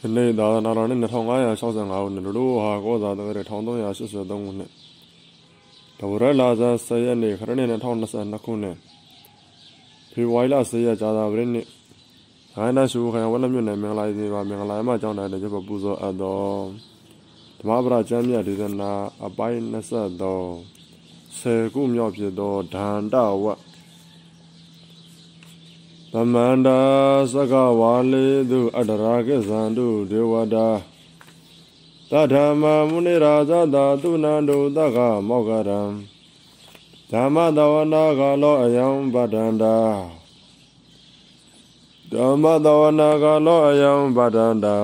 ဒီနေ့သာသနာတော်နှစ်2565ခုနှစ်လူတို့ဟာကောသာတကယ်1383ခုနှစ်တဝရလာဇန်10ရက်နေ့ခရစ်နှစ်2022ခုနှစ်ဖေဖော်ဝါရီလ10ရက်ကြာသပတေးနေ့ခိုင်းနာရှုခိုင်ဝလမြို့နယ်မင်္ဂလာရေးပါမင်္ဂလာမကျောင်းတိုင်းတဲ့ကျပပူဇော်အပ်တော်ဓမ္မပဒကျမ်းမြတ်ဒေသနာအပိုင်း23ဆယ်ခုမြောက်ဖြစ်သောဒန္တဝတ် သမန္တာသကဝါလေသူအတ္တရာကိဇန္တုဒေဝတာတထမမုနိရာဇတာသူနန္တုတကမောကရံဓမ္မတဝနာကလောအယံပဒန္တာဓမ္မတဝနာကလောအယံပဒန္တာ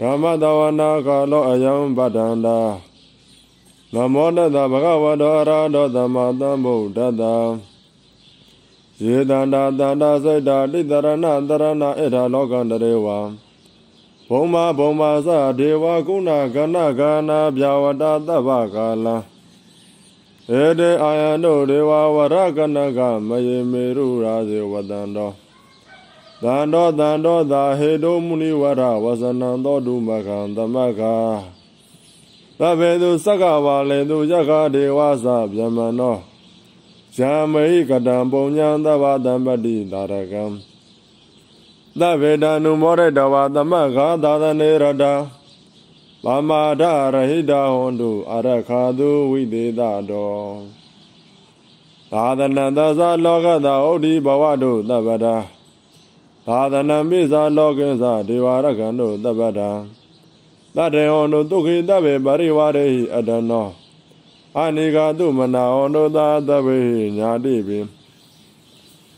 ဓမ္မတဝနာကလောအယံပဒန္တာနမောတတဗဂဝတောအရဟတောသမ္မာသမ္ဗုဒ္ဓတ္တ ယေတန္တာတန္တာစိတ်တာတိတရဏတရဏဣဒလောကန္တရေဝံဘုံမာဘုံမာသဒေဝကုဏကဏဂနာဗျာဝတသဗ္ဗကာလံဧတေအာယနုဒေဝဝရကနကမယေမေရုရာဇေဝတံတောတန္တောတန္တောသာဟေတုမုနိဝရဝဇနံသောတုမကံသမကသဗ္ဗေသူစက္ကဝါလေသူယက္ခဒေဝသဗျမနော ဇာမိကတံပုံညာသဗ္ဗတံပတိတာရကံသဗ္ဗေတံနုမောရတဝသမခာသာသနေရတပမာဒရဟိတဟွန်တုအရခာတုဝိသေတတော်သာသနသဇာလောကသာဩဒီဘဝတုသဗ္ဗတာသာသနမိဇာလောကိဇာဒေဝရကံတုသဗ္ဗတာတတေဟောတုဒုက္ခိတဗ္ဗေပရိဝရေဟိအတနော အနိကာတုမနာဟောနုသာသဗ္ဗေညာတိပိ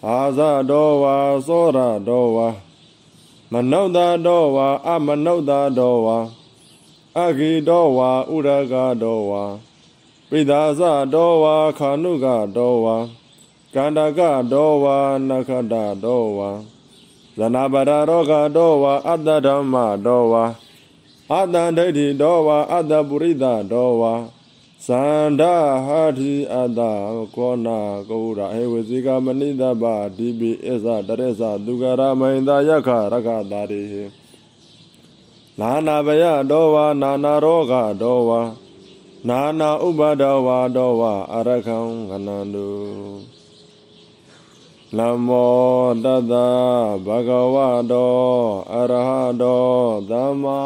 အာဇတော်ဝါသောရတော်ဝါမနုဿတော်ဝါအမနုဿတော်ဝါအဂိတော်ဝါဥရကတော်ဝါပိသာဇတော်ဝါခာနုကတော်ဝါကန္တကတော်ဝါနခတတော်ဝါဇနပရရောဂတော်ဝါအတ္တဓမ္မတော်ဝါအတ္တဒိဋ္ဌိတော်ဝါအတ္တပုရိသတော်ဝါ သန္ဓဟာတိအတ္တကောနာကောရာဟေဝစီကမနိတပဒီပိအစ္ဆတရစ္ဆသူကရမိန်တာယခရခတာရိနာနာဘယတောဝါနာနာရောဂတောဝါနာနာဥပဒဝါတောဝါအရခံခဏန္တုနမောတတဘဂဝတောအရဟတောသမ္မာ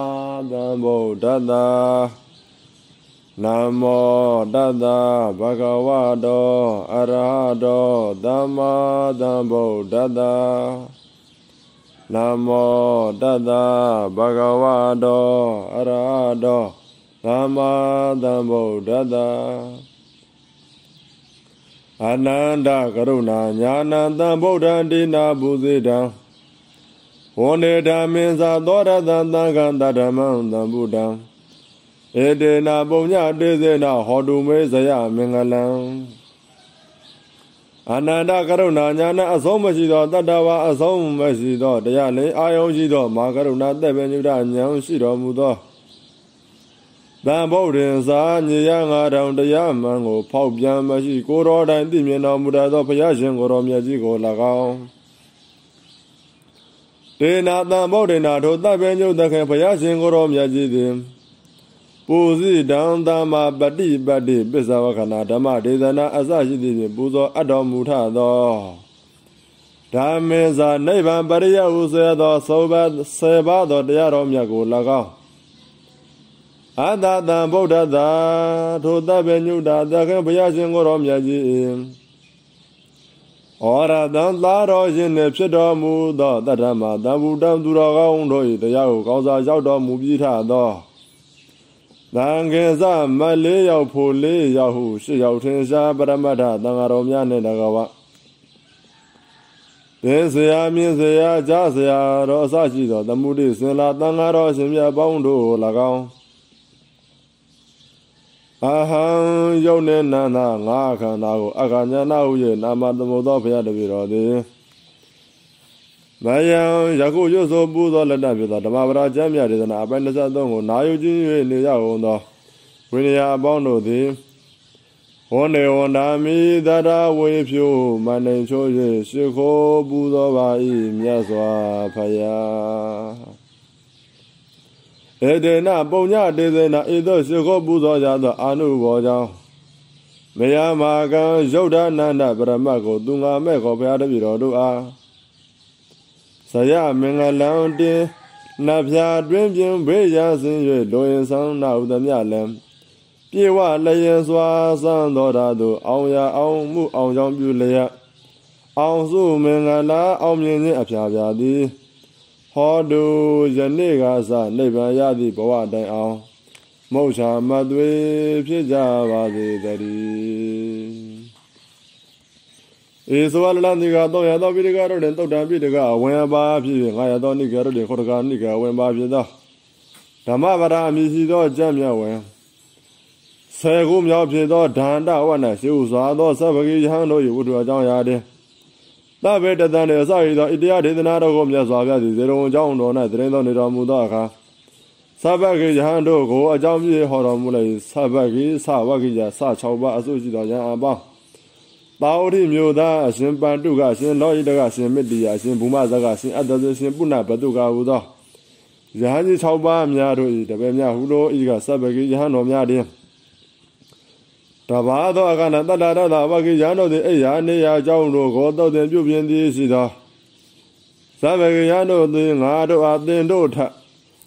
သမ္ဗုဒ္ဓတ္တ နမောတတ္တဘဂဝတောအရဟတောသမ္မာသမ္ဗုဒ္ဓတ္တနမောတတ္တဘဂဝတောအရဟတောသမ္မာသမ္ဗုဒ္ဓတ္တအနန္တကရုဏာညာဏံသမ္ဗုဒ္ဓံတိနာပုဇေတံဝန္ဒေဓမ္မေသာသောရတံသံဃံတဓမ္မံသံဗုဒ္ဓံ ဧတေနာပုံညတေစေနာဟောတုမေဇယမင်္ဂလံအနန္တကရုဏာညာနာအဆုံးမရှိသောတတ္တဝါအဆုံးမရှိသောတရားလင်အာယုံရှိသောမာကရုဏာတက်ပင်ညုဒဉာဏ်ရှိတော်မူသောတန်ဗုဒ္ဓင်စာညရငါတောင်တရားမှန်ကို ဖောက်ပြန်မရှိကိုတော်တိုင်သိမြင်တော်မူတတ်သောဘုရားရှင်ကိုတော်မြတ်ကြီးကို၎င်းတေနာတန်ဗုဒ္ဓနာထိုတပ်ပင်ညုသခင်ဘုရားရှင်ကိုတော်မြတ်ကြီးသည် ပူဇိတံသမ္မာပฏิပတ္တိပစ္ဆဝခဏဓမ္မဒေသနာအစရှိသည်ဖြင့်ပူဇော်အပ်တော်မူထသောဓမ္မေဇာနိဗ္ဗာန်ပရိယဟုဆွဲသောသောဘဆေပါသောတရားတော်မြတ်ကို၎င်းအတ္တတံဗုဒ္ဓတာထိုတပ္ပညုတာသခင်ဘုရားရှင်ကိုယ်တော်မြတ်ကြီးဩရတံသာတော်ရှင်နှင့်ဖြစ်တော်မူသောတတ္ထမတံဗုဒ္ဓံသူတော်ကောင်းတို့၏တရားကိုကောင်းစွာရောက်တော်မူပြီးထသော သံဃေဇမလေးရောက်ဖို့လေးရောက်ဟုရှစ်ရောက်ထင်ရှားပရမတ္ထသံဃာတော်များနှင့်တကဝသင်ဆရာမြင့်ဆရာကြားဆရာတော်အစရှိသောသမုဒိစင်လာသံဃာတော်ရှင်မြတ်ပေါင်းတို့၎င်းအဟံယုတ်နေနန္ဒငါခန္ဓာကိုအခါညာနာဟု၍နာမသမုသောဘုရားတပည့်တော်သည် မယံယခုရွတ်ဆိုပူသောလက်တပြသောဓမ္မပရာကျမ်းမြတ်ဒေသနာအပိုင်း23ကိုနာယုခြင်း၍နေရအောင်သောဝိနည်းအပေါင်းတို့သည်ဝန္ဒေဝန္ဒာမိသတ္တဝေဖြိုမနေချိုး၍ရှိခိုးပူသောပါ၏မြတ်စွာဘုရားဧတေနပုံညတေသေနဧသောရှိခောပူဇော်ကြသောအာနုဘောကြောင့်မယမာကံယုတ်ဒနန္ဒပရမတ်ကိုသူငါမဲ့ခေါ်ဘုရားတပည့်တော်တို့အား ဆရာမင်္ဂလံတင်နဖျာတွင်ပြင်ဘေးရာစင်၍လိုရင်ဆောင်နာဥဒမြလံပြေဝလျင်စွာစံတော်ဓာသူအောင်ရအောင်မှုအောင်ကြောင့်ပြုလျက်အောင်စုမင်္ဂလာအောင်မြင်ခြင်းအဖျားဖျားသည်ဟောတုယနေ့ကစနိဗ္ဗာန်ရသည့်ဘဝတိုင်အောင်မုတ်ချာမသွေဖြစ်ကြပါစေတည်း ဧသောလလန်ဒီကတော့ရသောပိဒကရောတဲ့တုတ်တံပိဒကဝင်ပါဖြစ်ငါရသောနိကရောတဲ့ခေါတကနိကဝင်ပါဖြစ်သောဓမ္မဗရာအမိရှိသောကြံ့မြဝင်ဆယ်ခုမြောက်ဖြစ်သောဒန္တဝနရှိဥစွာသောသဗ္ဗဂိယဟန်တို့၏ဝတ္ထုအကြောင်းရာတဲ့သဗ္ဗေတတန်တဲ့အစရသောဣတရားဒေသနာတော်ကိုမြတ်စွာဘုရားသည်ဇေရုံအကြောင်းတော်၌တရင်တော်နေတော်မူသောအခါသဗ္ဗဂိယဟန်တို့ကိုအကြောင်းပြည့်ဟောတော်မူလေသဗ္ဗဂိသဝဂိယစ6ပါးအစုရှိသောယံအပေါင်း ပါဝတိမြို့သားအရှင်ပန္တုကရှင်လောဟိတကရှင်မိတ္တိယရှင်ဘုမဇကရှင်အတ္တဇရှင်ပုဏ္ဏဘတုကဟူသောယဟန်ကြီး၆ပါးများတို့၏တပည့်များဟူသောဤကစပကိယဟန်တော်များတွင်တဘာသောအကနတတရတဝကိယဟန်တော်သည်အိယာနေယာကြောင့်တို့ကိုတောက်တင်ပြုပြင်သည်ရှိသောစပကိယဟန်တို့သည်ငါတို့အသင်တို့ထ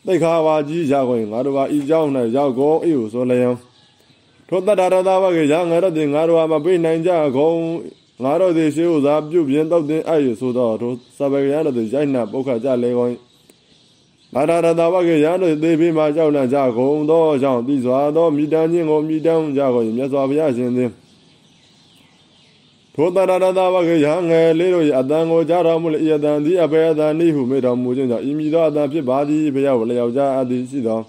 သိခါဝါကြီးရောက်ဝင်ငါတို့ပါဤကြောင့်၌ရောက်ကုန်ဤဟုဆိုလျော ထိုတတ္တရတဝကိယံငါတို့သည်ငါတို့အားမပိနိုင်ကြကုန်ငါတို့သည်ရှိဥစွာပြုပြင်တောက်တင်အဲ့ဟုဆိုသောထိုသဗ္ဗေယံတို့သည်ရိုက်နှပုခကြလေကုန်ဘာဒရတဝကေရန်တို့သေပြီးမှကြောက်လန့်ကြကုန်သောကြောင့်ပြီးစွာသောမိတန်းချင်းကိုမိတန်းကြကုန်မြတ်စွာဘုရားရှင်သည်ထိုတရတတဝကေရငယ်လေးတို့၏အတန်ကိုကြားတော်မူလေဤအတန်သည်အပေအတန်နိဟုမေတော်မူခြင်းကြောင့်ဤမိသောအတန်ဖြစ်ပါသည်ဘုရားဝလျောက်ကြအပ်သည်ရှိသော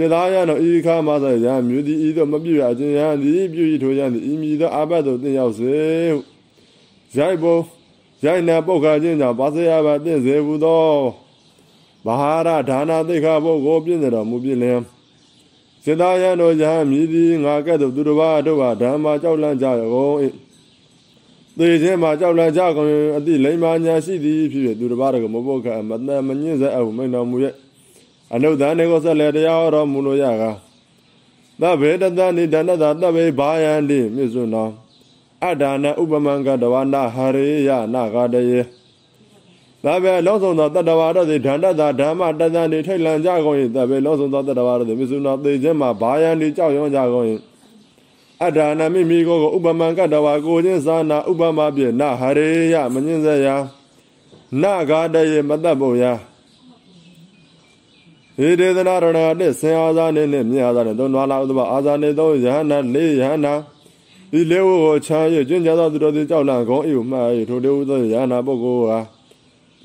စေသားရသောဤခါမှသောရံမြူသည်ဤသို့မပြည့်ရခြင်းရန်သည်ပြုဤထိုရန်သည်ဤမိသောအဘတ်သို့တင်ရောက်စေဟုရိုက်ပုံရိုက်နာပုတ်ခါခြင်းကြောင့်ပါစေရပါတင့်စေဟုသောမဟာရဒါနာသိက္ခာပုဂ္ဂိုလ်ပြည့်စုံတော်မူပြီလင်စေတယံတို့ယဟမြည်သည်ငါကဲ့သို့သူတစ်ပါးတို့ဟာဓမ္မကြောက်လန့်ကြကုန်၏သေခြင်းမှာကြောက်လန့်ကြကုန်အတိလိမ္မာညာရှိသည်ဖြစ်ဖြစ်သူတစ်ပါးတို့ကမပုတ်ခမတမညင်းစေအဟုမိန်တော်မူရဲ့ အနုဒ္ဒန်နေကိုဆက်လက်တရားတော်မူလို့ရကားသဗ္ဗေတတနိဒန္တသာသဗ္ဗေဘာယန္တိမြစ်စွန်းတော်အဒါနဥပမံကတဝနာဟရေယနာဂတယေဒါပဲလုံးစုံသောတတဝါတို့သည်ဓာတတာဓမ္မတသံတွေထိတ်လန့်ကြကုန်၏ဒါပဲလုံးစုံသောတတဝါတို့သည်မြစုနာသေခြင်းမှာဘာယံဒီကြောက်ရွံ့ကြကုန်၏အဒါနမိမိကိုကိုဥပမံကတဝါကိုချင်းသာနာဥပမာဖြင့်နဟရေယမညင်းစရာနဂါတယေမတတ်ဖို့ရာ ဟေဒေသနာရဏနဲ့ဆင်အာဇာနေနဲ့မြင်အာဇာနဲ့သုံးနွားလာဥဒဘအာဇာနေသုံးယဟနာလေးယဟနာဒီလေးဝကိုချမ်းရကျင့်ကြသောသူတို့သည်ကြောက်လန့်ကုန်၏မှ၏ထိုတေဝသောယဟနာပုဂ္ဂိုလ်ဟာ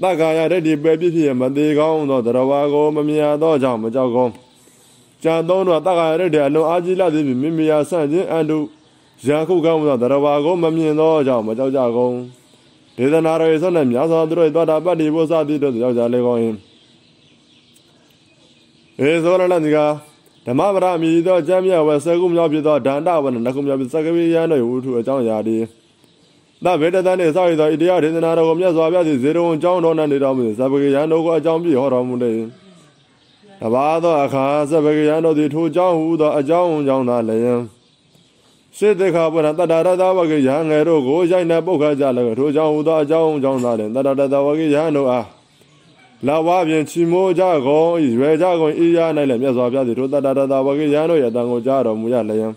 တက္ကာယတတိပဲပြည့်ပြည့်မသေးကောင်းသောတရဝါကိုမမြင်သောကြောင့်မကြောက်ကောင်းကြံသုံးတော့တက္ကာယတတိအလုံးအာကြီးလာသည်မိမိယာဆန့်ခြင်းအတုရာခုကောင်းသောတရဝါကိုမမြင်သောကြောင့်မကြောက်ကြကောင်းဒေသနာရေဆုံးနဲ့မြတ်စွာဘုရားသောတာပတ္တိဘုရားတိတို့ကြောက်ကြလေကောင်း၏ေ သောရလန်ဒီကဓမ္မပရမီသောကျမ်းမြတ်ဝဲစကုမြောက်ဖြစ်သောဒန္တဝနနကုမြောက်ဖြစ်စကဝိယံတို့ဝုထုအကြောင်းအရာသည်သဗ္ဗေတတန်နှင့်စောရသောဣတရားဒေသနာတော်ကိုမြတ်စွာဘုရားသည်ဇေရဝံအကြောင်းတော်၌နေတော်မူသဗ္ဗေယံတို့ကိုအကြောင်းပြဟောတော်မူလေတပါသောအခါသဗ္ဗေယံတို့သည်ထိုအကြောင်းဟူသောအကြောင်းအကြောင်းသာလည်းစေတခါဘုရားတတရတဝကေယံငယ်တို့ကိုရိုက်နှပုတ်ခါကြလည်းထိုအကြောင်းဟူသောအကြောင်းအကြောင်းသာလည်းတတရတဝကေယံတို့အား လာဝဖြင့်ချီမိုးကြကုန်ရွယ်ကြကုန်အေးရ၌လည်းမြတ်စွာဘုရားသည်ထိုတတရတဝကေယံတို့ရဲ့အတန်ကိုကြားတော်မူရလျံ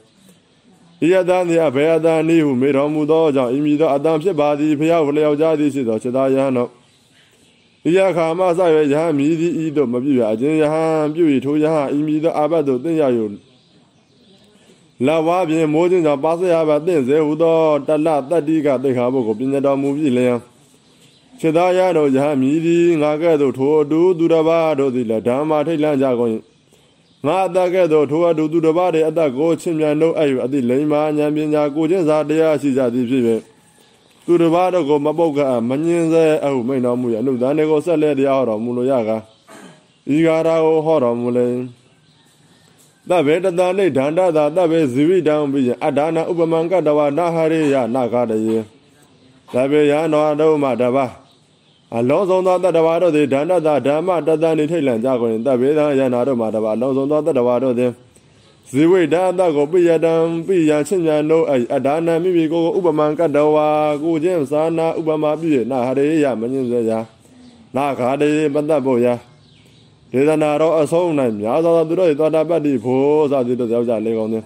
ဤအတန်သည်အဘေအတန်နိဟုမေတော်မူသောကြောင့်ဤမည်သောအတန်ဖြစ်ပါသည်ဖျားဝလျောက်ကြသည်ရှိသောစေတယဟန်တို့ဤအခါမှစရွယ်ယဟန်မြည်သည်ဤသို့မပြည့်ရအချင်းယဟန်ပြု၏ထိုယဟန်ဤမည်သောအာဘတ်သို့သင်ရယူလဝါဖြင့်မိုးခြင်းကြောင့်ပါစရပါသင်စေဟုသောတလတတ္တိကသိခါဘုကိုပညာတော်မူပြီလျံ စေတယတို့ယဟန်မြည်သည်ငါကဲ့သို့ထိုအတူသူတစ်ပါးတို့သည်လည်းဓမ္မထိတ်လန့်ကြကုန်၏ငါအတကဲ့သို့ထိုအတူသူတစ်ပါးတည်းအတကိုချင်းမြန်နှုတ်အဲ့ယူအသည့်လိမ္မာဉာဏ်ပညာကိုချင်းစာတရားရှိကြသည်ဖြစ်ပေသူတစ်ပါးတို့ကိုမပုတ်ကမငင်းစေအဟုမိန်တော်မူရအနုဒန်တွေကိုဆက်လက်တရားဟောတော်မူလိုရကားဤကာရာကိုဟောတော်မူလေသဗ္ဗေတတနိဒန္တသာသဗ္ဗေဇိဝိတံပိယအဒါနာဥပမံကတဝနာဟရိယနာဂတယေသဗ္ဗေယနောဒုမတပါ အလုံးစုံသောတတဝါတို့သည်ဒါနတဓမ္မတတန်နေထိတ်လန့်ကြကုန်ရင်တပ်ပေသယနာတို့မှာတပါအလုံးစုံသောတတဝါတို့သည်ဇီဝိဒါတကိုပိယတံပိယချင်းညာတို့အဒါနမိမိကိုဥပမာကတ္တဝါကိုချင်းသာနာဥပမာပြည့်နာဟရေယမညင်းစေရာနာခါတေပတ္တဘောယာဒေသနာတော်အဆုံး၌များသောသူတို့၏သောတာပတ္တိဖို့စသည်တို့ရောက်ကြလေကုန်သည်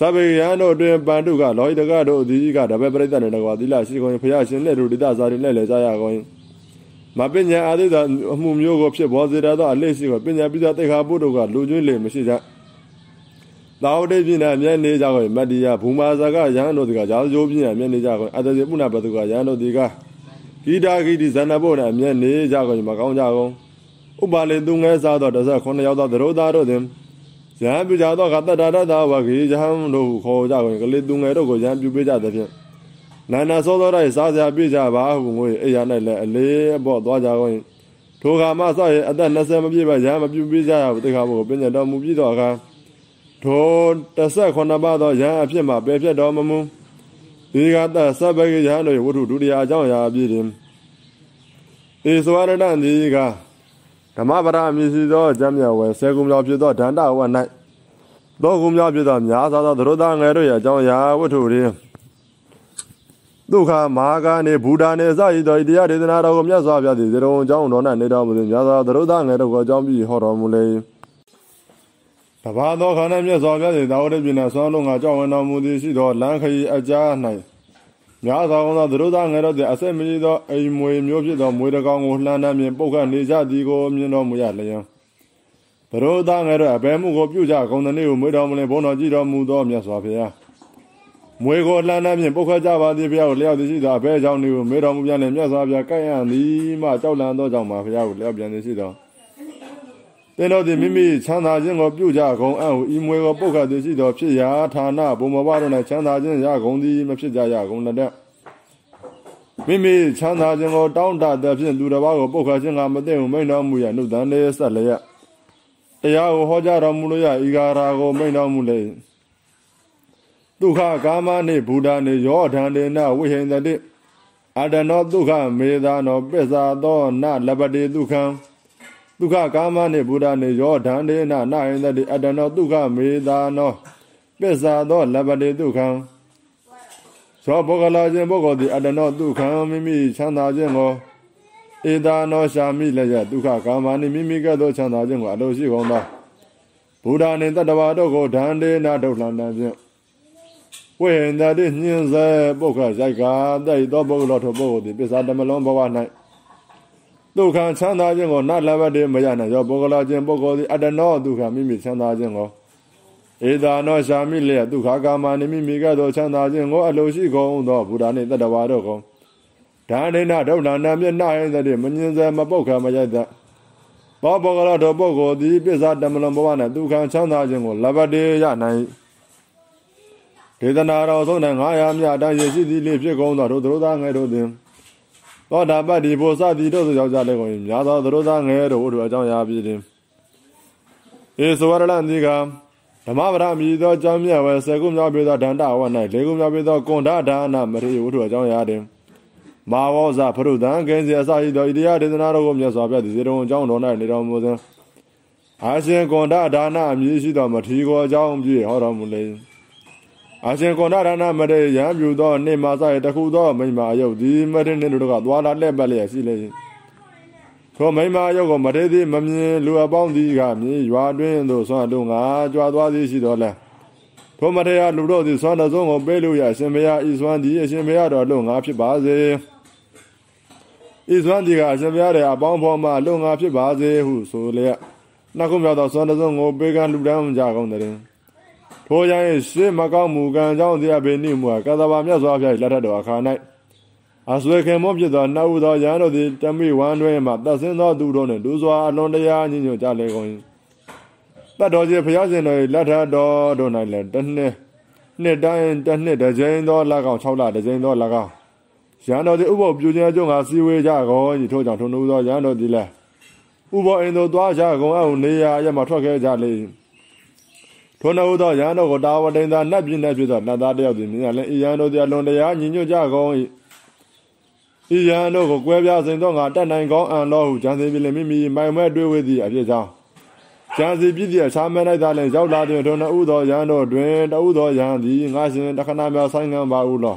သဗ္ဗေယံတို့တွင်ပန္တုကလောဟိတကတို့အသည်ကတပည့်ပရိသတ်နှင့်တကွာသီလရှိကုန်ဖျားရှင်နဲ့တို့ဒိတဇာတိနဲ့လည်းကြရကုန်မပညာအာသိသောအမှုမျိုးကိုဖြစ်ပေါ်စေတတ်သောအလေးရှိကိုပညာပိသတိခါပုဒ်တို့ကလူကျွေးလေမရှိကြသာဝတိပြည်၌အမျက်နေကြကုန်မတ္တိယဘူမာဇကယဟန်တို့သည်ကရာဇဂိုးပြည်၌အမျက်နေကြကုန်အတ္တဇေပုဏ္ဏပတုကယဟန်တို့သည်ကဂိတာဂိတိဇဏဘု၌အမျက်နေကြကုန်မကောင်းကြကုန်ဥပါလေသူငယ်စားသော19ယောက်သောသရုပ်သားတို့သည် ဇံပြုကြသောကတတ္တရတဝဂေယဟန်တို့ခေါ်ကြကုန်ကလေးသူငယ်တို့ကိုယံပြုပေးကြသဖြင့်နာနာစောသောတိုင်းစားစရာပြကြပါဟုငွေအိယာ၌လည်းအလေးအပေါ့သွားကြကုန်ထိုခါမှစရအသက်20မပြည့်ပါရမပြုပေးကြရဘူးတေခါဘုကိုပညာတော်မူပြီးတော့အခါထို18ပါးသောရဟန်းအဖြစ်မှပယ်ဖြတ်တော်မမူဒီကတသဗ္ဗေရဟန်းတို့ဝတ္ထုဒုတိယအကြောင်းအရာအပြည့်တင်ဧသောရတန်ဒီက ဓမ္မပရမြည်စီသောကျမ်းမြတ်ဝယ်ဆယ်ခုမြောက်ဖြစ်သောဒန္တဝ၌သောခုမြောက်ဖြစ်သောများစွာသောသရုတ်သားငယ်တို့ရဲ့အကြောင်းအရာဝတ္ထုတွေဒုက္ခမာကနေဘူတာနေစရည်သောတရားဒေသနာတော်ကိုမြတ်စွာဘုရားသည်ဇေရုံအကြောင်းတော်၌နေတော်မူသည်များစွာသရုတ်သားငယ်တို့ကိုအကြောင်းပြီးဟောတော်မူလေတဘာသောခန္ဓာမြတ်စွာဘုရားသည်သာဝတိပြည်၌ဆွမ်းလုံးကကြောက်ဝင်တော်မူသည်ရှိသောလမ်းခရီးအကြား၌ များစွာသောသရုတ်သားငယ်တို့သည်အဆက်မကြီးသောအိမ်မွေမျိုးဖြစ်သောမွေတကောင်ကိုလှမ်းနှံမြင်ပုတ်ခတ်နေကြသည်ကိုမြင်တော်မူရလျင်သရုတ်သားငယ်တို့အဘယ်မှုကိုပြုကြကုန်သည်ကိုမွေတော်မူလင်ဘုန်းတော်ကြည်တော်မူသောမြတ်စွာဘုရားမွေကိုလှမ်းနှံမြင်ပုတ်ခတ်ကြပါသည်ဘုရားကိုလျှောက်သည်ရှိသောအဘယ်ကြောင့်ဒီကိုမေတော်မူပြန်လင်မြတ်စွာဘုရားကိုက်ရန်သည်မှကြောက်လန့်သောကြောင့်မှာဘုရားကိုလျှောက်ပြန်သည်ရှိသော သင်တို့သည်မိမိချမ်းသာခြင်းကိုပြုကြကုန်အံ့ဟုဤမွေကိုပုတ်ခတ်သည်ရှိသောဖြစ်ရာဌာနဘုံဘဝတို့၌ချမ်းသာခြင်းရကုန်သည်မဖြစ်ကြရကုန်တဲ့မိမိချမ်းသာခြင်းကိုတောင်းတတဲ့ဖြင့်သူတစ်ပါးကိုပုတ်ခတ်ခြင်းကမသိဟုမိန်တော်မူရနှုတ်တန်လေးဆက်လျက်တရားကိုဟောကြားတော်မူလို့ရဤဂါရာကိုမိန်တော်မူလေဒုက္ခကာမနှင့်ဘုဒ္ဓနှင့်ယောဓန္တေနဝိဟိန္တတိအတနောဒုက္ခမေသာနောပစ္စာသောနလပတိဒုက္ခံ ဒုက္ခကာမနှင့်ဘုဒ္ဓနှင့်ယောဓန္တေနနဟိန္တတိအတနောဒုက္ခမေသာနောပစ္စာသောလပတိဒုက္ခံသောပုဂ္ဂလာခြင်းပုဂ္ဂိုလ်သည်အတနောဒုက္ခံမိမိချမ်းသာခြင်းကိုဧဒါနောရှာမိလည်းရဒုက္ခကာမနှင့်မိမိကဲ့သို့ချမ်းသာခြင်းကိုအလိုရှိကုန်သောဘုရားနှင့်တတ္တဝါတို့ကိုဓာန်ဒေနာဒုက္ခလံဖြင့်ဝိဟင်တတိညင်းစေပုဂ္ဂရိုက်ကတိုက်သောပုဂ္ဂလောထိုပုဂ္ဂိုလ်သည်ပစ္စာတမလုံးဘဝ၌ ဒုက္ခချမ်းသာခြင်းကိုနတ်လဘတေမရနိုင်ရောပုဂ္ဂလာခြင်းပုဂ္ဂိုလ်သည်အတ္တနောဒုက္ခမိမိချမ်းသာခြင်းကိုဧဒါနောရှာမိလျက်ဒုက္ခကာမနိမိမိကသောချမ်းသာခြင်းကိုအလိုရှိကုန်သောဘုရားနှင့်တတ္တဝါတို့ကိုဒါနိနာဒုက္ခနာမျက်နှာဟိတဲ့မညင်စေမပုတ်ခမရိုက်တဲ့ဘောဘောကရတော်ပုဂ္ဂိုလ်သည်ပစ္စာတမလုံးဘဝ၌ဒုက္ခချမ်းသာခြင်းကိုလဘတေရနိုင်ဒေသနာတော်ဆုံးတဲ့900မြတ်အတိုင်းရရှိသည်လေးဖြစ်ကုန်သောတို့သူတို့သားငယ်တို့သည် သောတာပတ္တိဘုဇတိတို့ဆိုရောက်ကြလေကုန်၏များသောသူတို့သားငယ်တို့တို့အကြောင်းရာပြီးသည်ဧသဝရလန်ဒီကဓမ္မပဒမြည်သောအကြောင်းမြတ်ဝဲဆေကုမြောက်ပြီးသောဒန္တဝ၌လေကုမြောက်ပြီးသောကွန်ဒါဒါနမရိဝတ္ထုအကြောင်းရာသည်မာဝောဇဖရုဒံကင်းစီအစရှိသောဣတိယဒေသနာတော်ကိုမြတ်စွာဘုရားသည်ဇေတဝန်အကြောင်းတော်၌နေတော်မူသောအာရှင်ကွန်ဒါဒါနအမည်ရှိသောမထီကိုအကြောင်းပြည့်ဟောတော်မူလေ၏ အရှင်ကွန်ဒရဏမရေရံပြူသောနေမာဆိုင်တခုသောမိမအယုတ်ဒီမရင်းနေတို့ကသွားလာလက်ပတ်လျက်ရှိလေထိုမိမအယုတ်ကိုမရေသည်မမြင်လူအပေါင်းသည်ကမြည်ရွာတွင်သို့ဆွမ်းတို့ငါကြွားသွားသည်ရှိတော်လဲထိုမရေယလူတို့သည်ဆွမ်းတော်ဆုံးကိုပေးလို့ရအရှင်ဘုရားဤဆွမ်းသည်အရှင်ဘုရားတော်လို့ငါဖြစ်ပါစေဤဆွမ်းသည်ကအရှင်ဘုရားရဲ့အပေါင်းဖော်မှလို့ငါဖြစ်ပါစေဟုဆိုလျက်နောက်ခုမြောက်သောဆွမ်းတော်ဆုံးကိုပေးကလူတန်းကြကုန်တယ် ထိုရန်ရှေ့မကောင်းမူကံကြောင့်တရားပေနိမူကသဘာမြတ်စွာဘုရားလက်ထက်တော်အခါ၌အဆွေခင်မောဖြစ်သောနှုတ်သောရန်တို့သည်တမိဝမ်းတွင်မှတတ်ဆင်းသောသူတို့နှင့်ဒုစွာအလွန်တရာညညွတ်ကြလေကုန်၏တတ်တော်ကြီးဘုရားရှင်တို့၏လက်ထက်တော်တို့၌လည်းတစ်နှစ်နှစ်တိုင်းတစ်နှစ်တစ်ကြိမ်သောလကောင်6လတစ်ကြိမ်သောလကောင်ရန်တော်သည်ဥပုပ်ပြုခြင်းအကျုံးကစီဝေကြကုန်၏ထို့ကြောင့်ထိုနှုတ်သောရန်တော်သည်လည်းဥပုပ်အိမ်သို့သွားကြကုန်အုံနေရာရမှထွက်ခဲ့ကြလေ၏ ထိုနှုတ်သောရဟန်းတို့ကိုတာဝတိန်သာနတ်ပြည်၌ဖြစ်သောနတ်သားတယောက်သည်မြင်ရလဲဤရဟန်းတို့သည်အလွန်တရာညီညွတ်ကြကုန်၏ဤရန်တို့ကိုကွဲပြားစဉ်သောငါတက်နိုင်ကောင်းအံလောဟုဂျန်စီပြလင်မိမိမိုင်မဲတွေ့ဝေသည်အဖြစ်ကြောင်းဂျန်စီပြည့်သည့်အခြားမဲလိုက်သာလင်ရောက်လာသည်ထိုနှစ်ဦးသောရန်တို့တွင်တဦးသောရန်သည်ငါရှင်တခဏများဆိုင်ငံပါဦးလော